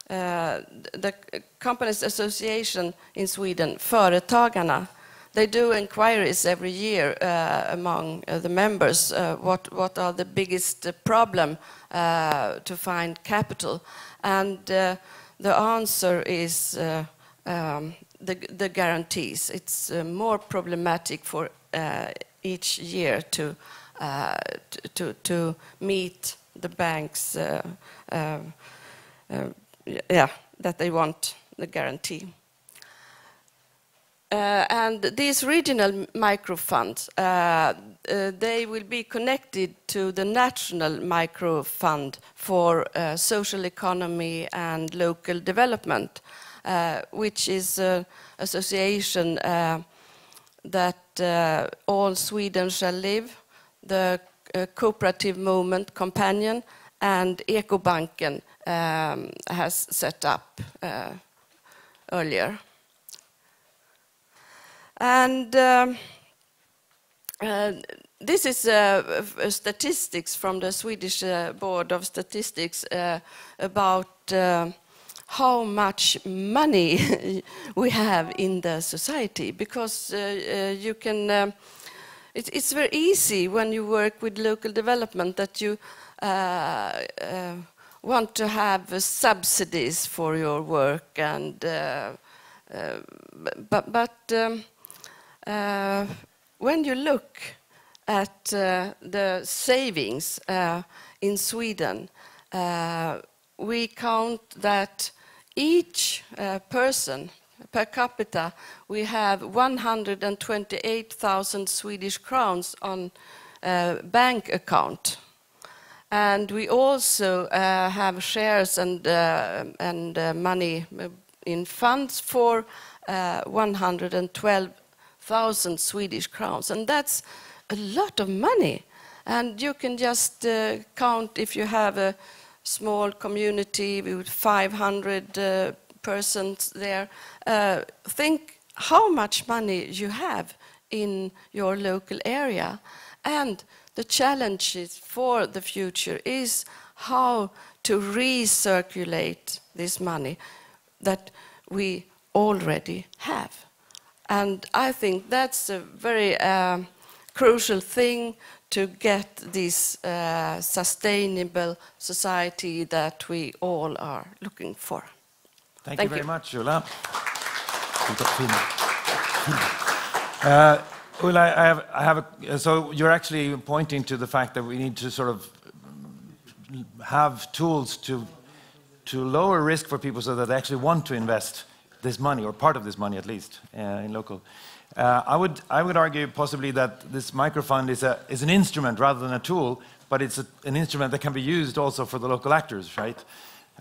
the Companies Association in Sweden, Företagarna, they do inquiries every year uh, among uh, the members. Uh, what, what are the biggest problem uh, to find capital? And uh, the answer is um, the, the, guarantees. It's more problematic for each year to uh, to, to meet the banks, uh, uh, uh, yeah, that they want the guarantee. Uh, and these regional microfunds, uh, uh, they will be connected to the national microfund for uh, social economy and local development, uh, which is an association uh, that all Sweden shall live, the cooperative movement companion, and Ekobanken um, has set up earlier. And um, uh, this is uh, statistics from the Swedish uh, Board of Statistics uh, about uh, how much money *laughs* we have in the society because uh, you can um, it, it's very easy when you work with local development that you want to have subsidies for your work and but, but um, uh, when you look at uh, the savings uh, in Sweden, we count that each person per capita, we have 128,000 Swedish crowns on bank account. And we also uh, have shares and, uh, uh, money in funds for 112 thousand Swedish crowns, and that's a lot of money. And you can just count if you have a small community with 500 uh, persons there. Think how much money you have in your local area. And the challenges for the future is how to recirculate this money that we already have. And I think that's a very uh, crucial thing to get this uh, sustainable society that we all are looking for. Thank, Thank you very you. much, Ulla. Uh, Ulla, I have, I have a, so you're actually pointing to the fact that we need to sort of have tools to, to lower risk for people so that they actually want to invest this money, or part of this money at least, uh, in local. Uh, I, would, I would argue possibly that this microfund is, a, is an instrument rather than a tool, but it's a, an instrument that can be used also for the local actors, right?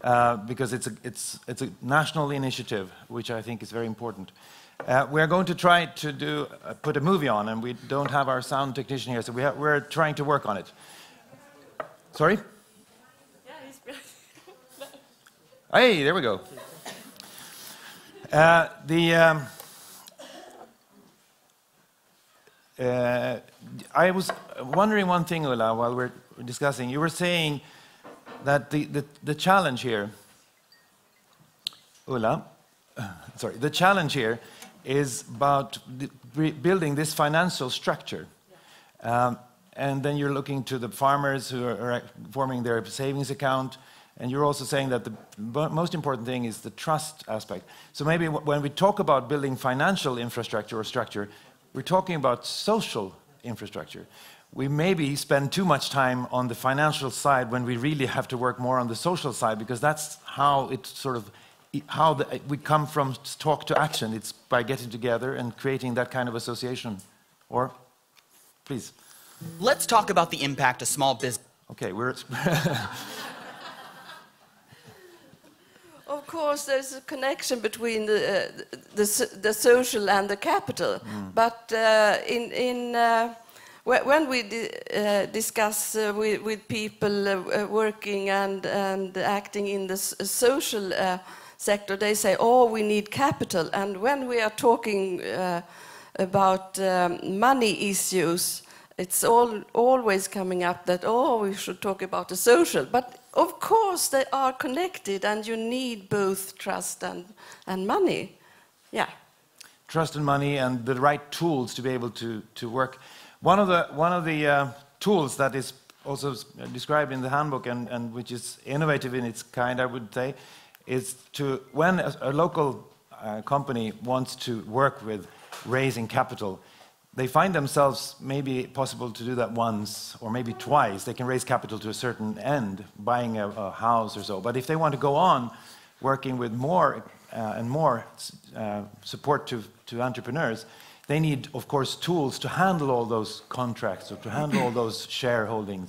Uh, because it's a, it's, it's a national initiative, which I think is very important. Uh, we're going to try to do, uh, put a movie on, and we don't have our sound technician here, so we we're trying to work on it. Sorry? hey, there we go. Uh, the, um, uh, I was wondering one thing, Ola, while we're discussing. You were saying that the, the, the challenge here, Ulla, *coughs* sorry, the challenge here is about building this financial structure. Um, and then you're looking to the farmers who are forming their savings account, and you're also saying that the most important thing is the trust aspect. So maybe when we talk about building financial infrastructure or structure, we're talking about social infrastructure. We maybe spend too much time on the financial side when we really have to work more on the social side because that's how it sort of how the, we come from talk to action. It's by getting together and creating that kind of association. Or, please. Let's talk about the impact of small business. Okay, we're. *laughs* Of course, there's a connection between the, uh, the, the, social and the capital. Mm. But uh, in, in, uh, when we di uh, discuss uh, with, with, people uh, working and, and acting in the social sector, they say, oh, we need capital. And when we are talking about um, money issues, it's all, always coming up that, oh, we should talk about the social. But of course, they are connected, and you need both trust and, and money. Yeah. Trust and money, and the right tools to be able to, to work. One of the, one of the uh, tools that is also described in the handbook and, and which is innovative in its kind, I would say, is to when a, a local uh, company wants to work with raising capital, they find themselves maybe possible to do that once or maybe twice. They can raise capital to a certain end, buying a, a house or so. But if they want to go on working with more uh, and more uh, support to, to entrepreneurs, they need, of course, tools to handle all those contracts or to handle all those *clears throat* shareholdings.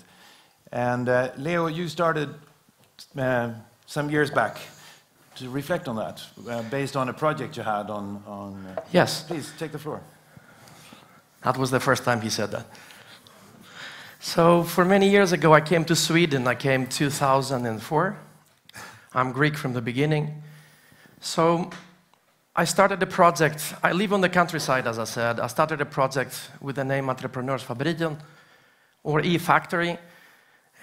And uh, Leo, you started uh, some years back to reflect on that, uh, based on a project you had on. on uh, Yes. Please take the floor. That was the first time he said that. So, for many years ago, I came to Sweden. I came 2004. I'm Greek from the beginning. So, I started a project. I live on the countryside, as I said. I started a project with the name Entreprenörsfabriken or E-Factory.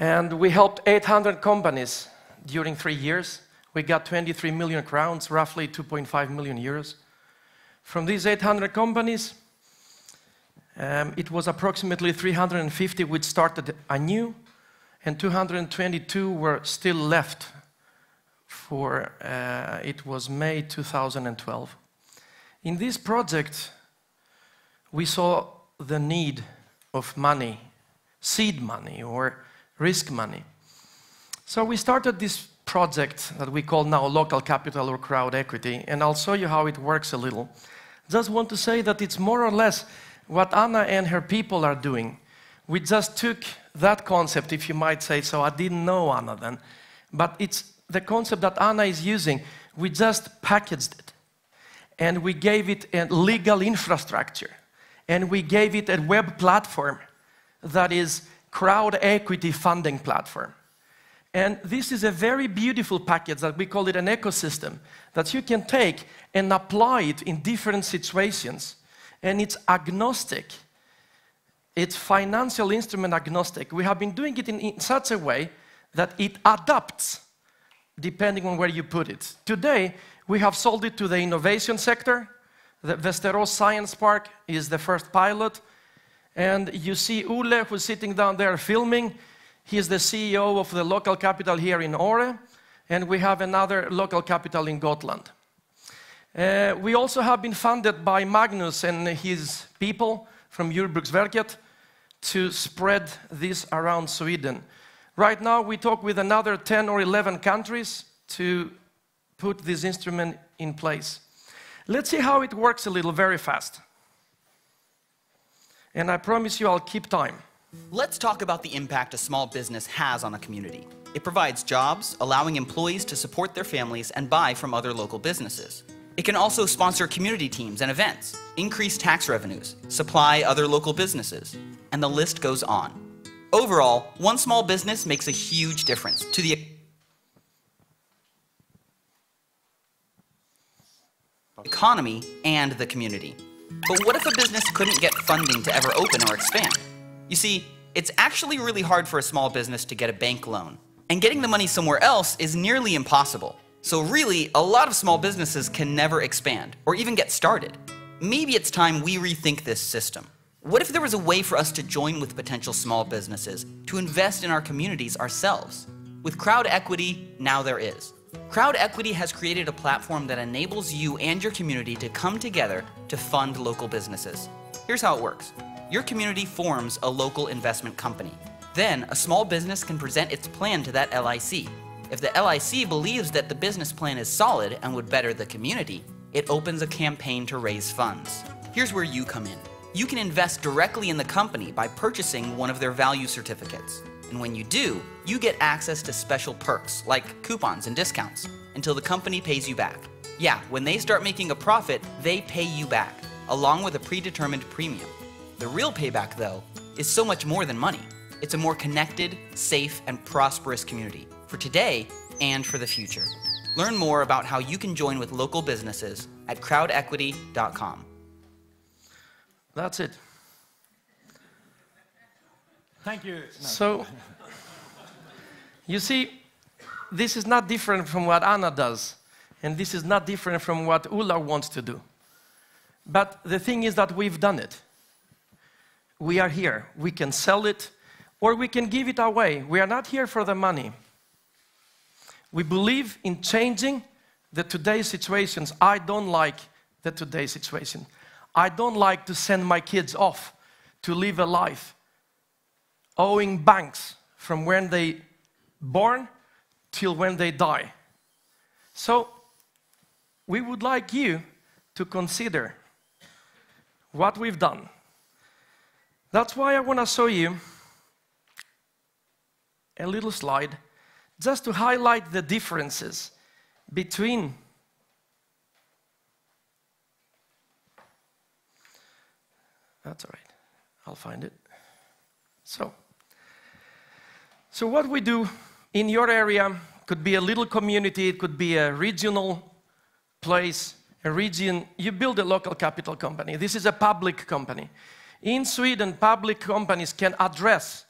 And we helped 800 companies during three years. We got 23 million crowns, roughly 2.5 million euros. From these 800 companies, um, it was approximately 350 which started anew, and 222 were still left for, uh, it was May 2012. In this project, we saw the need of money, seed money or risk money. So we started this project that we call now local capital or crowd equity, and I'll show you how it works a little. Just want to say that it's more or less what Anna and her people are doing. We just took that concept, if you might say so. I didn't know Anna then, but it's the concept that Anna is using. We just packaged it and we gave it a legal infrastructure and we gave it a web platform that is crowd equity funding platform. And this is a very beautiful package that we call it an ecosystem that you can take and apply it in different situations. And it's agnostic. It's financial instrument agnostic. We have been doing it in, in such a way that it adapts depending on where you put it. Today, we have sold it to the innovation sector. The Västerås Science Park is the first pilot. And you see Ule, who's sitting down there filming. He's the CEO of the local capital here in Åre, And we have another local capital in Gotland. Uh, we also have been funded by Magnus and his people from Jordbruksverket to spread this around Sweden. Right now, we talk with another 10 or 11 countries to put this instrument in place. Let's see how it works a little very fast. And I promise you I'll keep time. Let's talk about the impact a small business has on a community. It provides jobs, allowing employees to support their families and buy from other local businesses. It can also sponsor community teams and events, increase tax revenues, supply other local businesses, and the list goes on. Overall, one small business makes a huge difference to the economy and the community. But what if a business couldn't get funding to ever open or expand? You see, it's actually really hard for a small business to get a bank loan. And getting the money somewhere else is nearly impossible. So really, a lot of small businesses can never expand or even get started. Maybe it's time we rethink this system. What if there was a way for us to join with potential small businesses to invest in our communities ourselves? With crowd equity, now there is. Crowd Equity has created a platform that enables you and your community to come together to fund local businesses. Here's how it works. Your community forms a local investment company. Then, a small business can present its plan to that LIC. If the LIC believes that the business plan is solid and would better the community, it opens a campaign to raise funds. Here's where you come in. You can invest directly in the company by purchasing one of their value certificates. And when you do, you get access to special perks like coupons and discounts until the company pays you back. Yeah, when they start making a profit, they pay you back, along with a predetermined premium. The real payback, though, is so much more than money. It's a more connected, safe, and prosperous community for today and for the future. Learn more about how you can join with local businesses at crowdequity.com. That's it. Thank you. No. So, you see, this is not different from what Anna does, and this is not different from what Ulla wants to do. But the thing is that we've done it. We are here. We can sell it, or we can give it away. We are not here for the money. We believe in changing the today's situations. I don't like the today's situation. I don't like to send my kids off to live a life owing banks from when they born till when they die. So we would like you to consider what we've done. That's why I want to show you a little slide just to highlight the differences between That's all right. I'll find it. So, so what we do in your area could be a little community, it could be a regional place, a region. You build a local capital company. This is a public company. In Sweden, public companies can address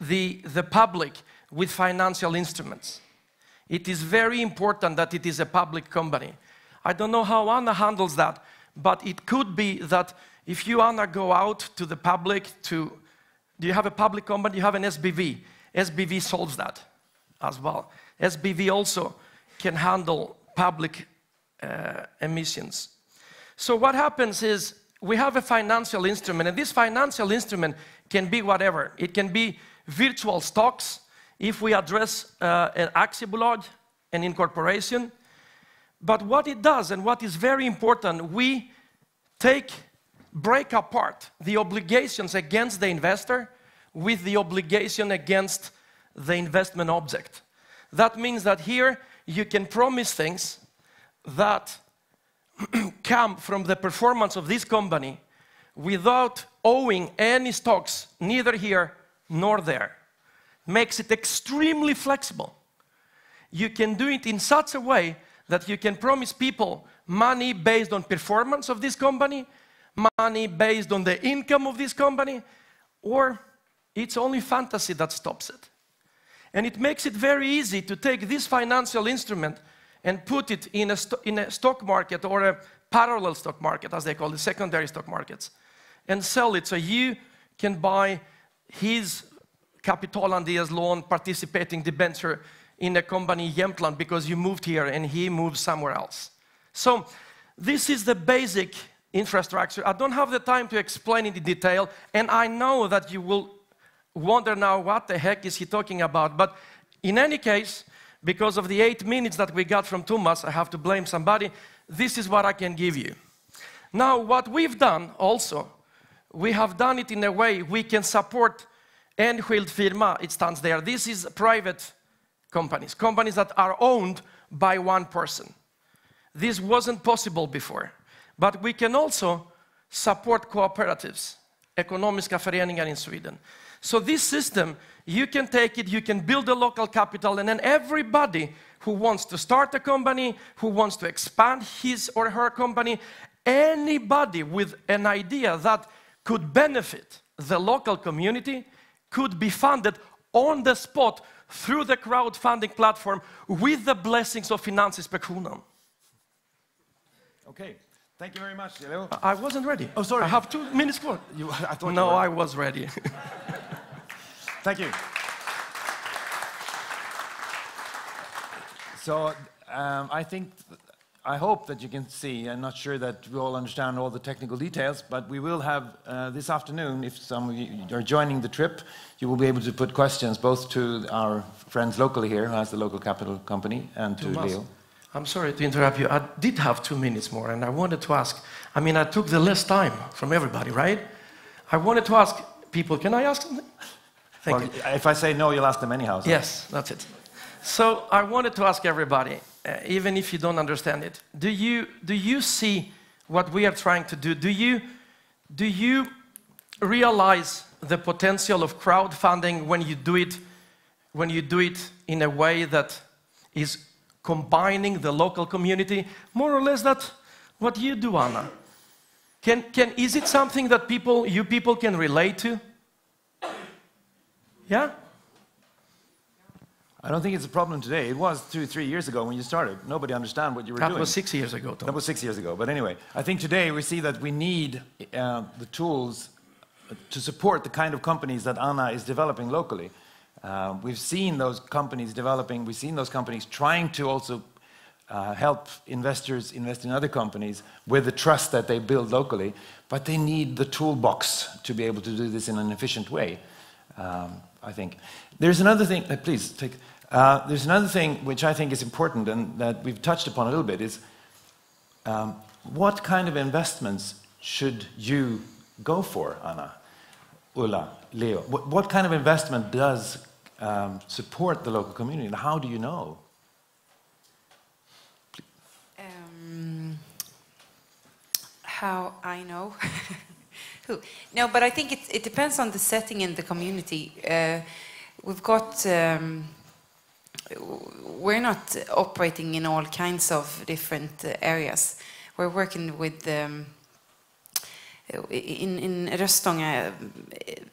the, the public with financial instruments. It is very important that it is a public company. I don't know how Anna handles that, but it could be that if you, Anna, go out to the public to, do you have a public company? You have an SBV. SBV solves that as well. SBV also can handle public uh, emissions. So what happens is we have a financial instrument, and this financial instrument can be whatever. It can be virtual stocks, if we address uh, an aktiebolag, an incorporation. But what it does, and what is very important, we take, break apart the obligations against the investor with the obligation against the investment object. That means that here you can promise things that *clears throat* come from the performance of this company without owing any stocks, neither here nor there. Makes it extremely flexible. You can do it in such a way that you can promise people money based on performance of this company, money based on the income of this company, or it's only fantasy that stops it. And it makes it very easy to take this financial instrument and put it in a, in a stock market or a parallel stock market, as they call it, secondary stock markets, and sell it. So you can buy his Kapitalandel's loan participating debenture in a company Jämtland because you moved here and he moved somewhere else. So this is the basic infrastructure. I don't have the time to explain it in detail, and I know that you will wonder now what the heck is he talking about. But in any case, because of the eight minutes that we got from Thomas, I have to blame somebody. This is what I can give you. Now, what we've done also, we have done it in a way we can support enskild firma, it stands there. This is private companies, companies that are owned by one person. This wasn't possible before. But we can also support cooperatives, ekonomiska föreningar in Sweden. So this system, you can take it, you can build a local capital, and then everybody who wants to start a company, who wants to expand his or her company, anybody with an idea that could benefit the local community could be funded on the spot through the crowdfunding platform with the blessings of Finansinspektionen. Okay. Thank you very much, Leo. I wasn't ready. Oh, sorry. I have two minutes more. You, *laughs* I thought no. I was ready. *laughs* Thank you. So um, I think, I hope that you can see, I'm not sure that we all understand all the technical details, but we will have uh, this afternoon, if some of you are joining the trip, you will be able to put questions both to our friends locally here, who has the local capital company, and to Thomas, Leo. I'm sorry to interrupt you. I did have two minutes more, and I wanted to ask. I mean, I took the less time from everybody, right? I wanted to ask people. Can I ask something? Thank Well, you. If I say no, you'll ask them anyhow. so- Yes, that's it. So I wanted to ask everybody, uh, even if you don't understand it, do you do you see what we are trying to do? Do you do you realize the potential of crowdfunding when you do it when you do it in a way that is combining the local community, more or less that what you do, Anna? Can, can, is it something that people, you people can relate to? Yeah? I don't think it's a problem today. It was two, three years ago when you started. Nobody understand what you were That doing. That was six years ago, Tom. That was six years ago. But anyway, I think today we see that we need uh, the tools to support the kind of companies that Anna is developing locally. Uh, we've seen those companies developing, we've seen those companies trying to also uh, help investors invest in other companies with the trust that they build locally, but they need the toolbox to be able to do this in an efficient way, um, I think. There's another thing, uh, please take, uh, there's another thing which I think is important and that we've touched upon a little bit is um, what kind of investments should you go for, Anna, Ulla, Leo? What, what kind of investment does um, support the local community and how do you know? Um, how I know? *laughs* Who? No, but I think it, it depends on the setting in the community. Uh, we've got, um, we're not operating in all kinds of different uh, areas. We're working with, um, in, in Röstånga,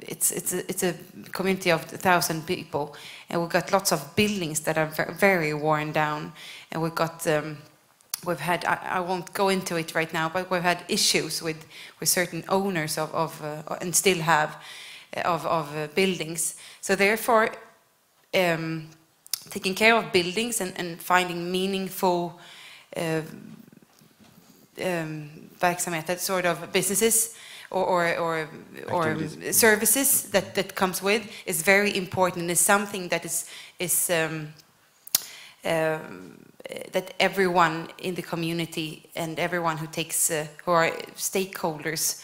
it's, it's, a, it's a community of a thousand people, and we've got lots of buildings that are very worn down, and we've got um, we've had I, I won't go into it right now but we've had issues with with certain owners of, of uh, and still have uh, of, of uh, buildings. So therefore um, taking care of buildings and, and finding meaningful uh, um, verksamheter, sort of businesses or, or, or, or services that, that comes with is very important and is something that is, is um, um, that everyone in the community and everyone who takes uh, who are stakeholders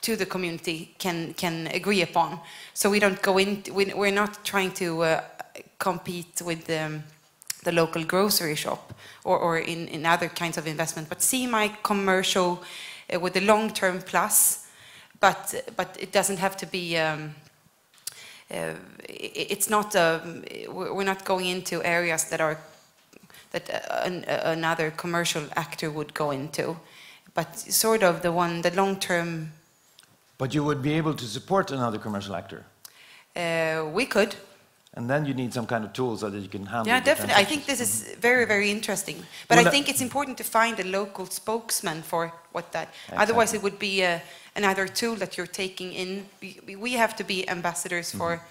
to the community can can agree upon. So we don't go in. we- We're not trying to uh, compete with um, the local grocery shop or, or in, in other kinds of investment, but semi-commercial uh, with a long-term plus. But but it doesn't have to be. Um, uh, it's not um, we're not going into areas that are that uh, an, uh, another commercial actor would go into but sort of the one the long term But you would be able to support another commercial actor. uh, we could. And then you need some kind of tools so that you can handle yeah definitely. I think this is very very interesting. But Well, i think it's important to find a local spokesman for what that Exactly. otherwise it would be uh, another tool that you're taking in. We, have to be ambassadors for Mm-hmm.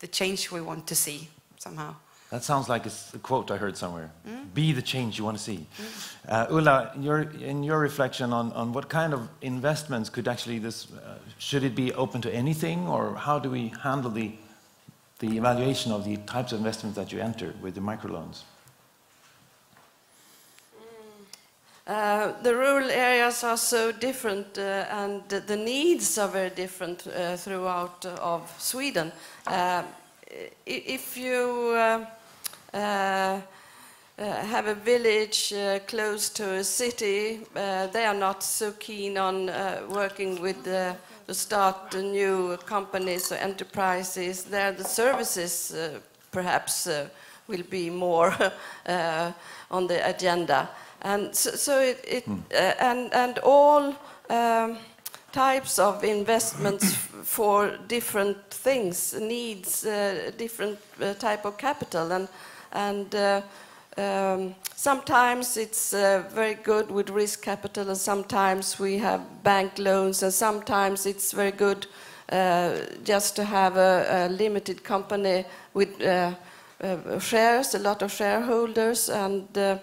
the change we want to see somehow That sounds like a quote I heard somewhere. Mm. Be the change you want to see. Uh, Ulla, your, in your reflection on, on what kind of investments could actually this, uh, should it be open to anything or how do we handle the, the evaluation of the types of investments that you enter with the microloans? Uh, the rural areas are so different uh, and the, needs are very different uh, throughout of Sweden. Uh, if you uh, have a village uh, close to a city, uh, they are not so keen on uh, working with the, to start the new companies or enterprises. There, the services uh, perhaps uh, will be more *laughs* uh, on the agenda. And so, so it, it uh, and and all um, types of investments *coughs* for different things needs uh, different uh, type of capital and and uh, um, sometimes it's uh, very good with risk capital and sometimes we have bank loans and sometimes it's very good uh, just to have a, a limited company with uh, uh, shares, a lot of shareholders and uh,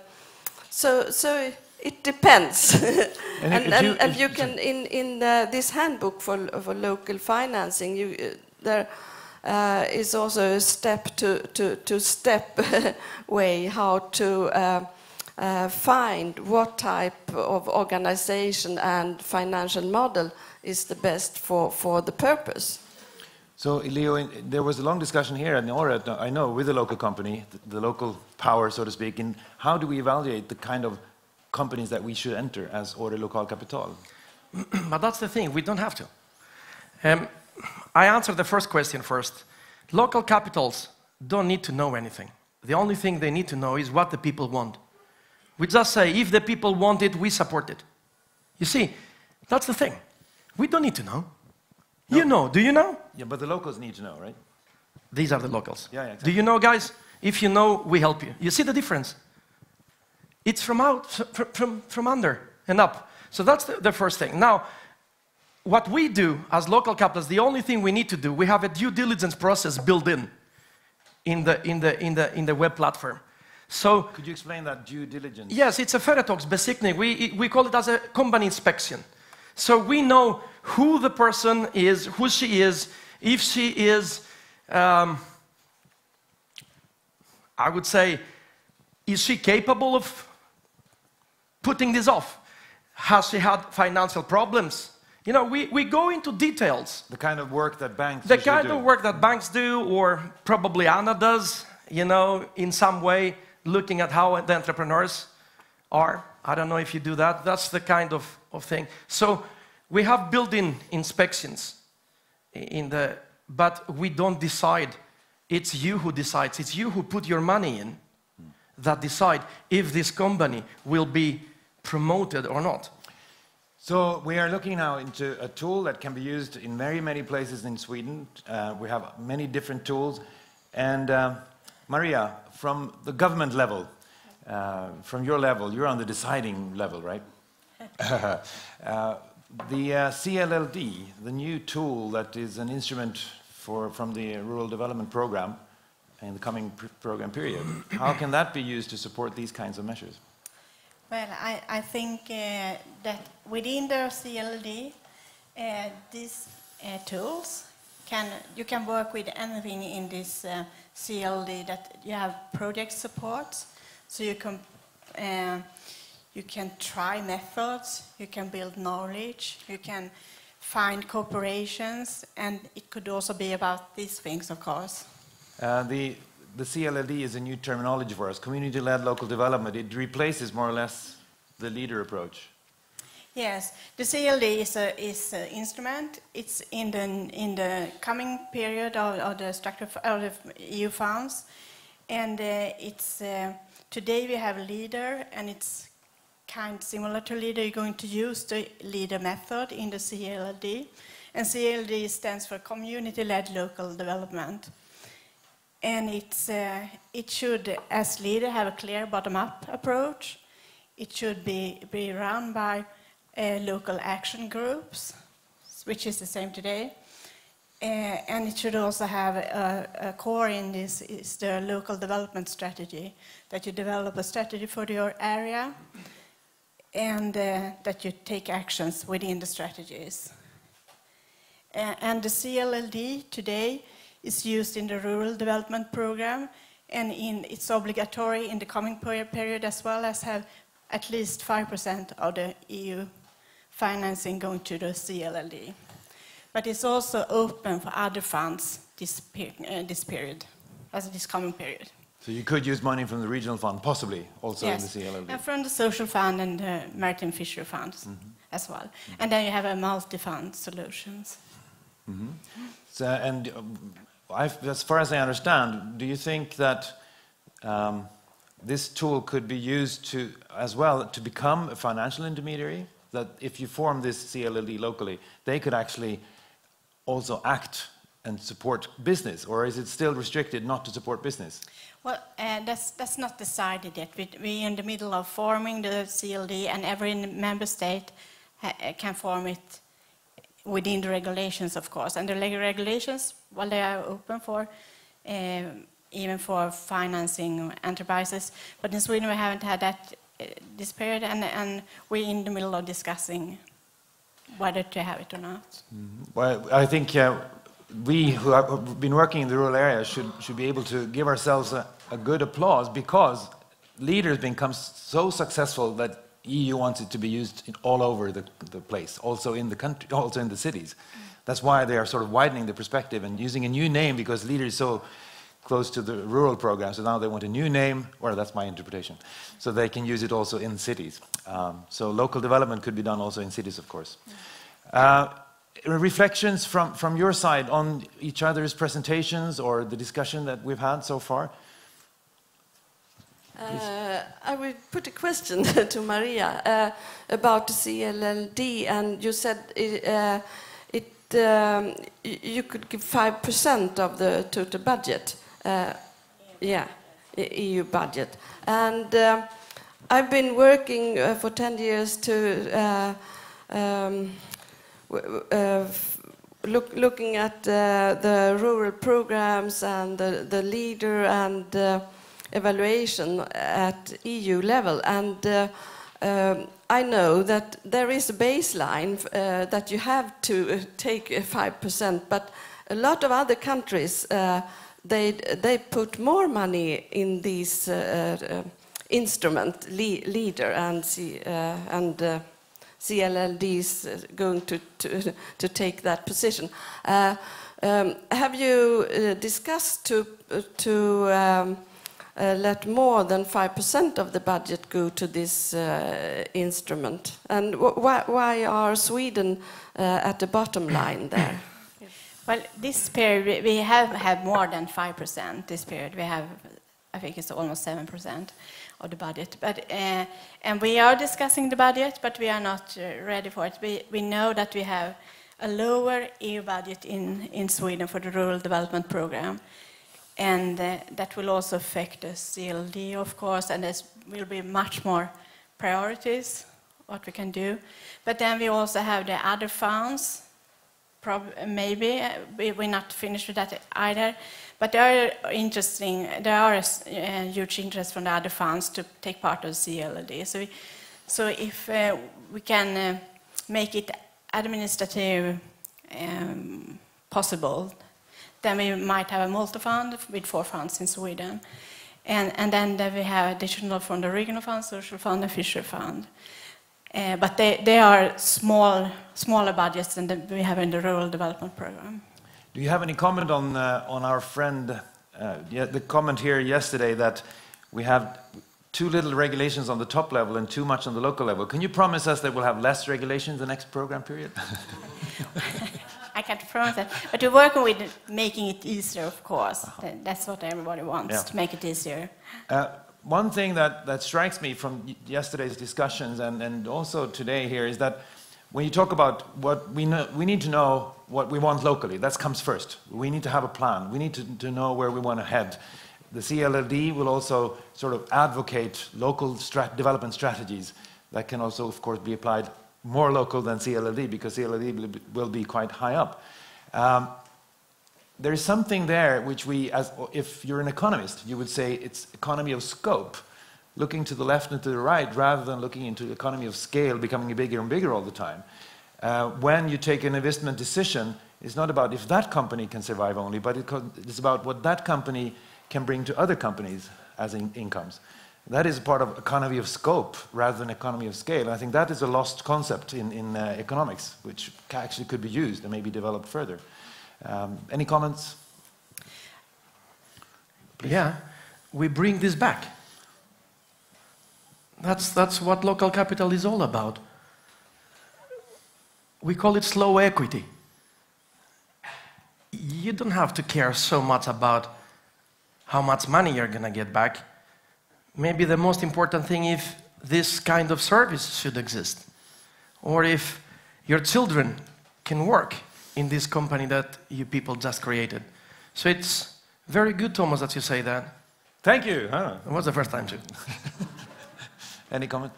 so, so it depends. *laughs* And and, and, you- can, in, in uh, this handbook for, for local financing, you, uh, there uh, is also a step to, to, to step *laughs* way how to uh, uh, find what type of organization and financial model is the best for, for the purpose. So, Leo, in- there was a long discussion here at Nora, I know, with the local company, the, the local power, so to speak, in how do we evaluate the kind of companies that we should enter as Order Local Capital? *clears throat* but that's the thing, we don't have to. Um, I answered the first question first. Local capitals don't need to know anything. The only thing they need to know is what the people want. We just say, if the people want it, we support it. You see, that's the thing. We don't need to know. You know, do you know? Yeah, but the locals need to know, right? These are the locals. Yeah, yeah, Do you know, guys? If you know, we help you. You see the difference? It's from out, from, from, from under and up. So that's the, the first thing. Now, what we do as local capitals, the only thing we need to do, we have a due diligence process built in in the, in the, in the, in the web platform. So Could you explain that due diligence? Yes, it's a företagsbesiktning. We, we call it as a company inspection. So we know who the person is, who she is, if she is, um, I would say, is she capable of putting this off? Has she had financial problems? You know, we, we go into details. The kind of work that banks The kind do. of work that banks do, or probably Anna does, you know, in some way, looking at how the entrepreneurs are. I don't know if you do that. That's the kind of, of thing. So we have built-in inspections in the, but we don't decide. It's you who decides. It's you who put your money in that decide if this company will be promoted or not. So we are looking now into a tool that can be used in very many places in Sweden. Uh, we have many different tools. And uh, Maria, from the government level, uh, from your level, you're on the deciding level, right? *laughs* uh, the uh, CLLD, the new tool that is an instrument for, from the Rural Development Program in the coming pr- program period, how can that be used to support these kinds of measures? Well, I, I think uh, that within the CLD, uh, these uh, tools can you can work with anything in this uh, CLD that you have project support, so you can uh, you can try methods, you can build knowledge, you can find corporations, and it could also be about these things, of course. Uh, the, the CLLD is a new terminology for us, community-led local development. It replaces more or less the leader approach. Yes, the CLD is a is an instrument. It's in the in the coming period of, of the structure of the EU funds, and uh, it's uh, today we have a leader, and it's kind of similar to leader. You're going to use the leader method in the CLD, and CLD stands for community-led local development. And it's, uh, it should, as leader, have a clear bottom-up approach. It should be, be run by uh, local action groups, which is the same today. Uh, and it should also have a, a core in this is the local development strategy, that you develop a strategy for your area and uh, that you take actions within the strategies. Uh, and the CLLD today is used in the rural development program and in, it's obligatory in the coming period as well as have at least 5% of the EU financing going to the CLLD. But it's also open for other funds this, per- uh, this period, as this coming period. So you could use money from the regional fund, possibly, also yes, in the CLLD. and from the social fund and the maritime fishery funds as well. And then you have a multi-fund solutions. So, and um, I, as far as I understand, do you think that um, this tool could be used to, as well, to become a financial intermediary? That if you form this CLLD locally, they could actually also act and support business, or is it still restricted not to support business? Well, uh, that's, that's not decided yet. We, we're in the middle of forming the CLD, and every member state ha- uh, can form it within the regulations, of course. And the regulations, well, they are open for um, even for financing enterprises. But in Sweden, we haven't had that uh, this period, and, and we're in the middle of discussing whether to have it or not. Well, I think uh, we who have been working in the rural area should, should be able to give ourselves a, a good applause because leaders become so successful that EU wants it to be used in all over the, the place, also in the country, *laughs* also in the cities. That's why they are sort of widening the perspective and using a new name because leader is so close to the rural program. So now they want a new name, or that's my interpretation, so they can use it also in cities. Um, so local development could be done also in cities, of course. Uh, reflections from, from your side on each other's presentations or the discussion that we've had so far? Uh, I would put a question *laughs* to Maria uh, about the CLLD, and you said it, uh, it um, you could give five percent of the total budget. Uh, yeah, EU budget, and um, I've been working uh, for ten years to. Uh, um, uh, look, looking at uh, the rural programs and the, the leader and uh, evaluation at EU level. And uh, um, I know that there is a baseline uh, that you have to uh, take 5%, but a lot of other countries, uh, they, they put more money in these uh, instrument, le leader and, C, and CLLDs going to, to, to, take that position. Um, have you discussed to, to um, uh, let more than 5% of the budget go to this uh, instrument? And why, why, are Sweden uh, at the bottom *coughs* line there? Well, this period, we have had more than 5% this period. We have, I think it's almost 7% of the budget. But, uh, and we are discussing the budget, but we are not uh, ready for it. We, we know that we have a lower EU budget in, in Sweden for the Rural Development Program and uh, that will also affect the CLD, of course, and there will be much more priorities, what we can do. But then we also have the other funds, maybe, uh, we're not finished with that either, but there are interesting, there are uh, huge interest from the other funds to take part of CLD. So, we, so if uh, we can uh, make it administrative um, possible then we might have a multi-fund with four funds in Sweden. And, and then then we have additional from the regional fund, social fund, and fishery fund. Uh, but they, they are small, smaller budgets than the, we have in the rural development program. Do you have any comment on, uh, on our friend, uh, the comment here yesterday that we have too little regulations on the top level and too much on the local level? Can you promise us that we'll have less regulations the next program period? *laughs* *laughs* I can't promise that. But we're working with making it easier, of course. Uh -huh. That's what everybody wants, yeah. to make it easier. Uh, one thing that, that strikes me from yesterday's discussions and, and also today here is that when you talk about what we know, we need to know what we want locally. That comes first. We need to have a plan. We need to, to know where we want to head. The CLLD will also sort of advocate local strat development strategies that can also, of course, be applied more local than CLLD because CLLD will be quite high up. Um, there is something there which we, as if you're an economist, you would say it's economy of scope, looking to the left and to the right rather than looking into the economy of scale, becoming bigger and bigger all the time. Uh, when you take an investment decision, it's not about if that company can survive only, but it's about what that company can bring to other companies as in incomes. That is a part of economy of scope rather than economy of scale. And I think that is a lost concept in, in uh, economics, which actually could be used and maybe developed further. Um, any comments? Please. Yeah, we bring this back. That's, that's what local capital is all about. We call it slow equity. You don't have to care so much about how much money you're going to get back maybe the most important thing if this kind of service should exist, or if your children can work in this company that you people just created. So it's very good, Thomas, that you say that. Thank you. Huh? It was the first time too. *laughs* Any comment?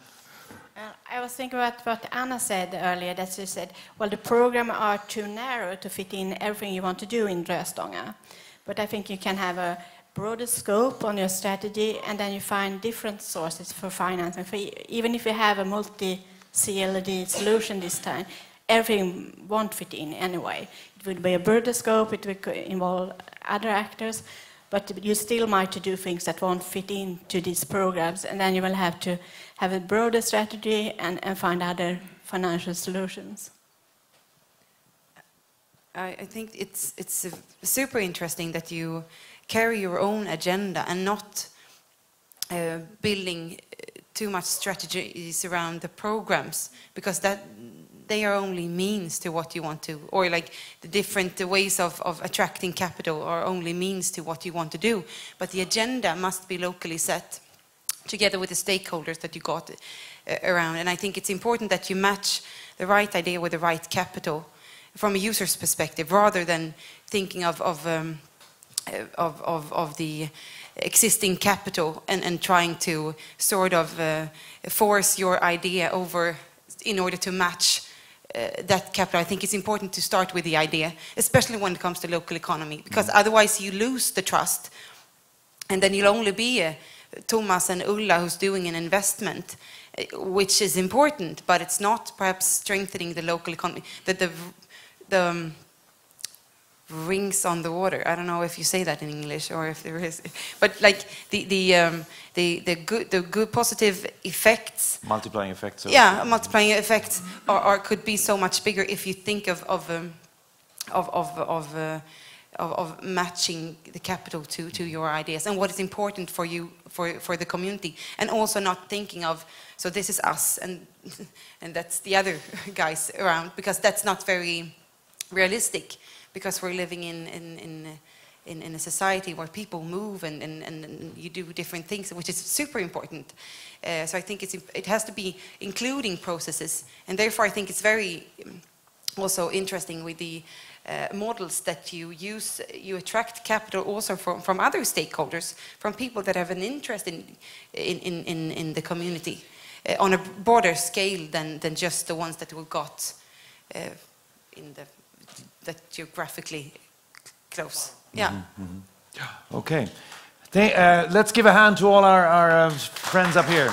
Uh, I was thinking about what Anna said earlier, that she said, well, the program are too narrow to fit in everything you want to do in Röstånga. But I think you can have a broader scope on your strategy, and then you find different sources for financing. For even if you have a multi-CLD solution this time, everything won't fit in anyway. It would be a broader scope, it would involve other actors, but you still might do things that won't fit into these programs, and then you will have to have a broader strategy and, and find other financial solutions. I, I think it's, it's uh, super interesting that you carry your own agenda and not uh, building uh, too much strategies around the programs because that they are only means to what you want to or like the different ways of, of attracting capital are only means to what you want to do. But the agenda must be locally set together with the stakeholders that you got uh, around. And i think it's important that you match the right idea with the right capital from a user's perspective rather than thinking of, of um, of, of, of the existing capital and, and trying to sort of uh, force your idea over in order to match uh, that capital. I think it's important to start with the idea, especially when it comes to local economy, because mm. otherwise you lose the trust and then you'll only be uh, Thomas and Ulla who's doing an investment, uh, which is important, but it's not perhaps strengthening the local economy. The, the, the um, rings on the water. I don't know if you say that in English or if there is, but like the the um, the the good the good positive effects. Multiplying effects. Yeah, multiplying effects are, are could be so much bigger if you think of of um, of of of, uh, of of matching the capital to to your ideas and what is important for you for for the community, and also not thinking of so this is us and *laughs* and that's the other *laughs* guys around because that's not very realistic because we're living in in in. In, in a society where people move and, and, and you do different things, which is super important. Uh, so I think it's, it has to be including processes, and therefore I think it's very um, also interesting with the uh, models that you use. You attract capital also from, from other stakeholders, from people that have an interest in, in, in, in, in the community uh, on a broader scale than, than just the ones that we got uh, in the that geographically close. Yeah. Okay. Thank- uh, let's give a hand to all our, our uh, friends up here.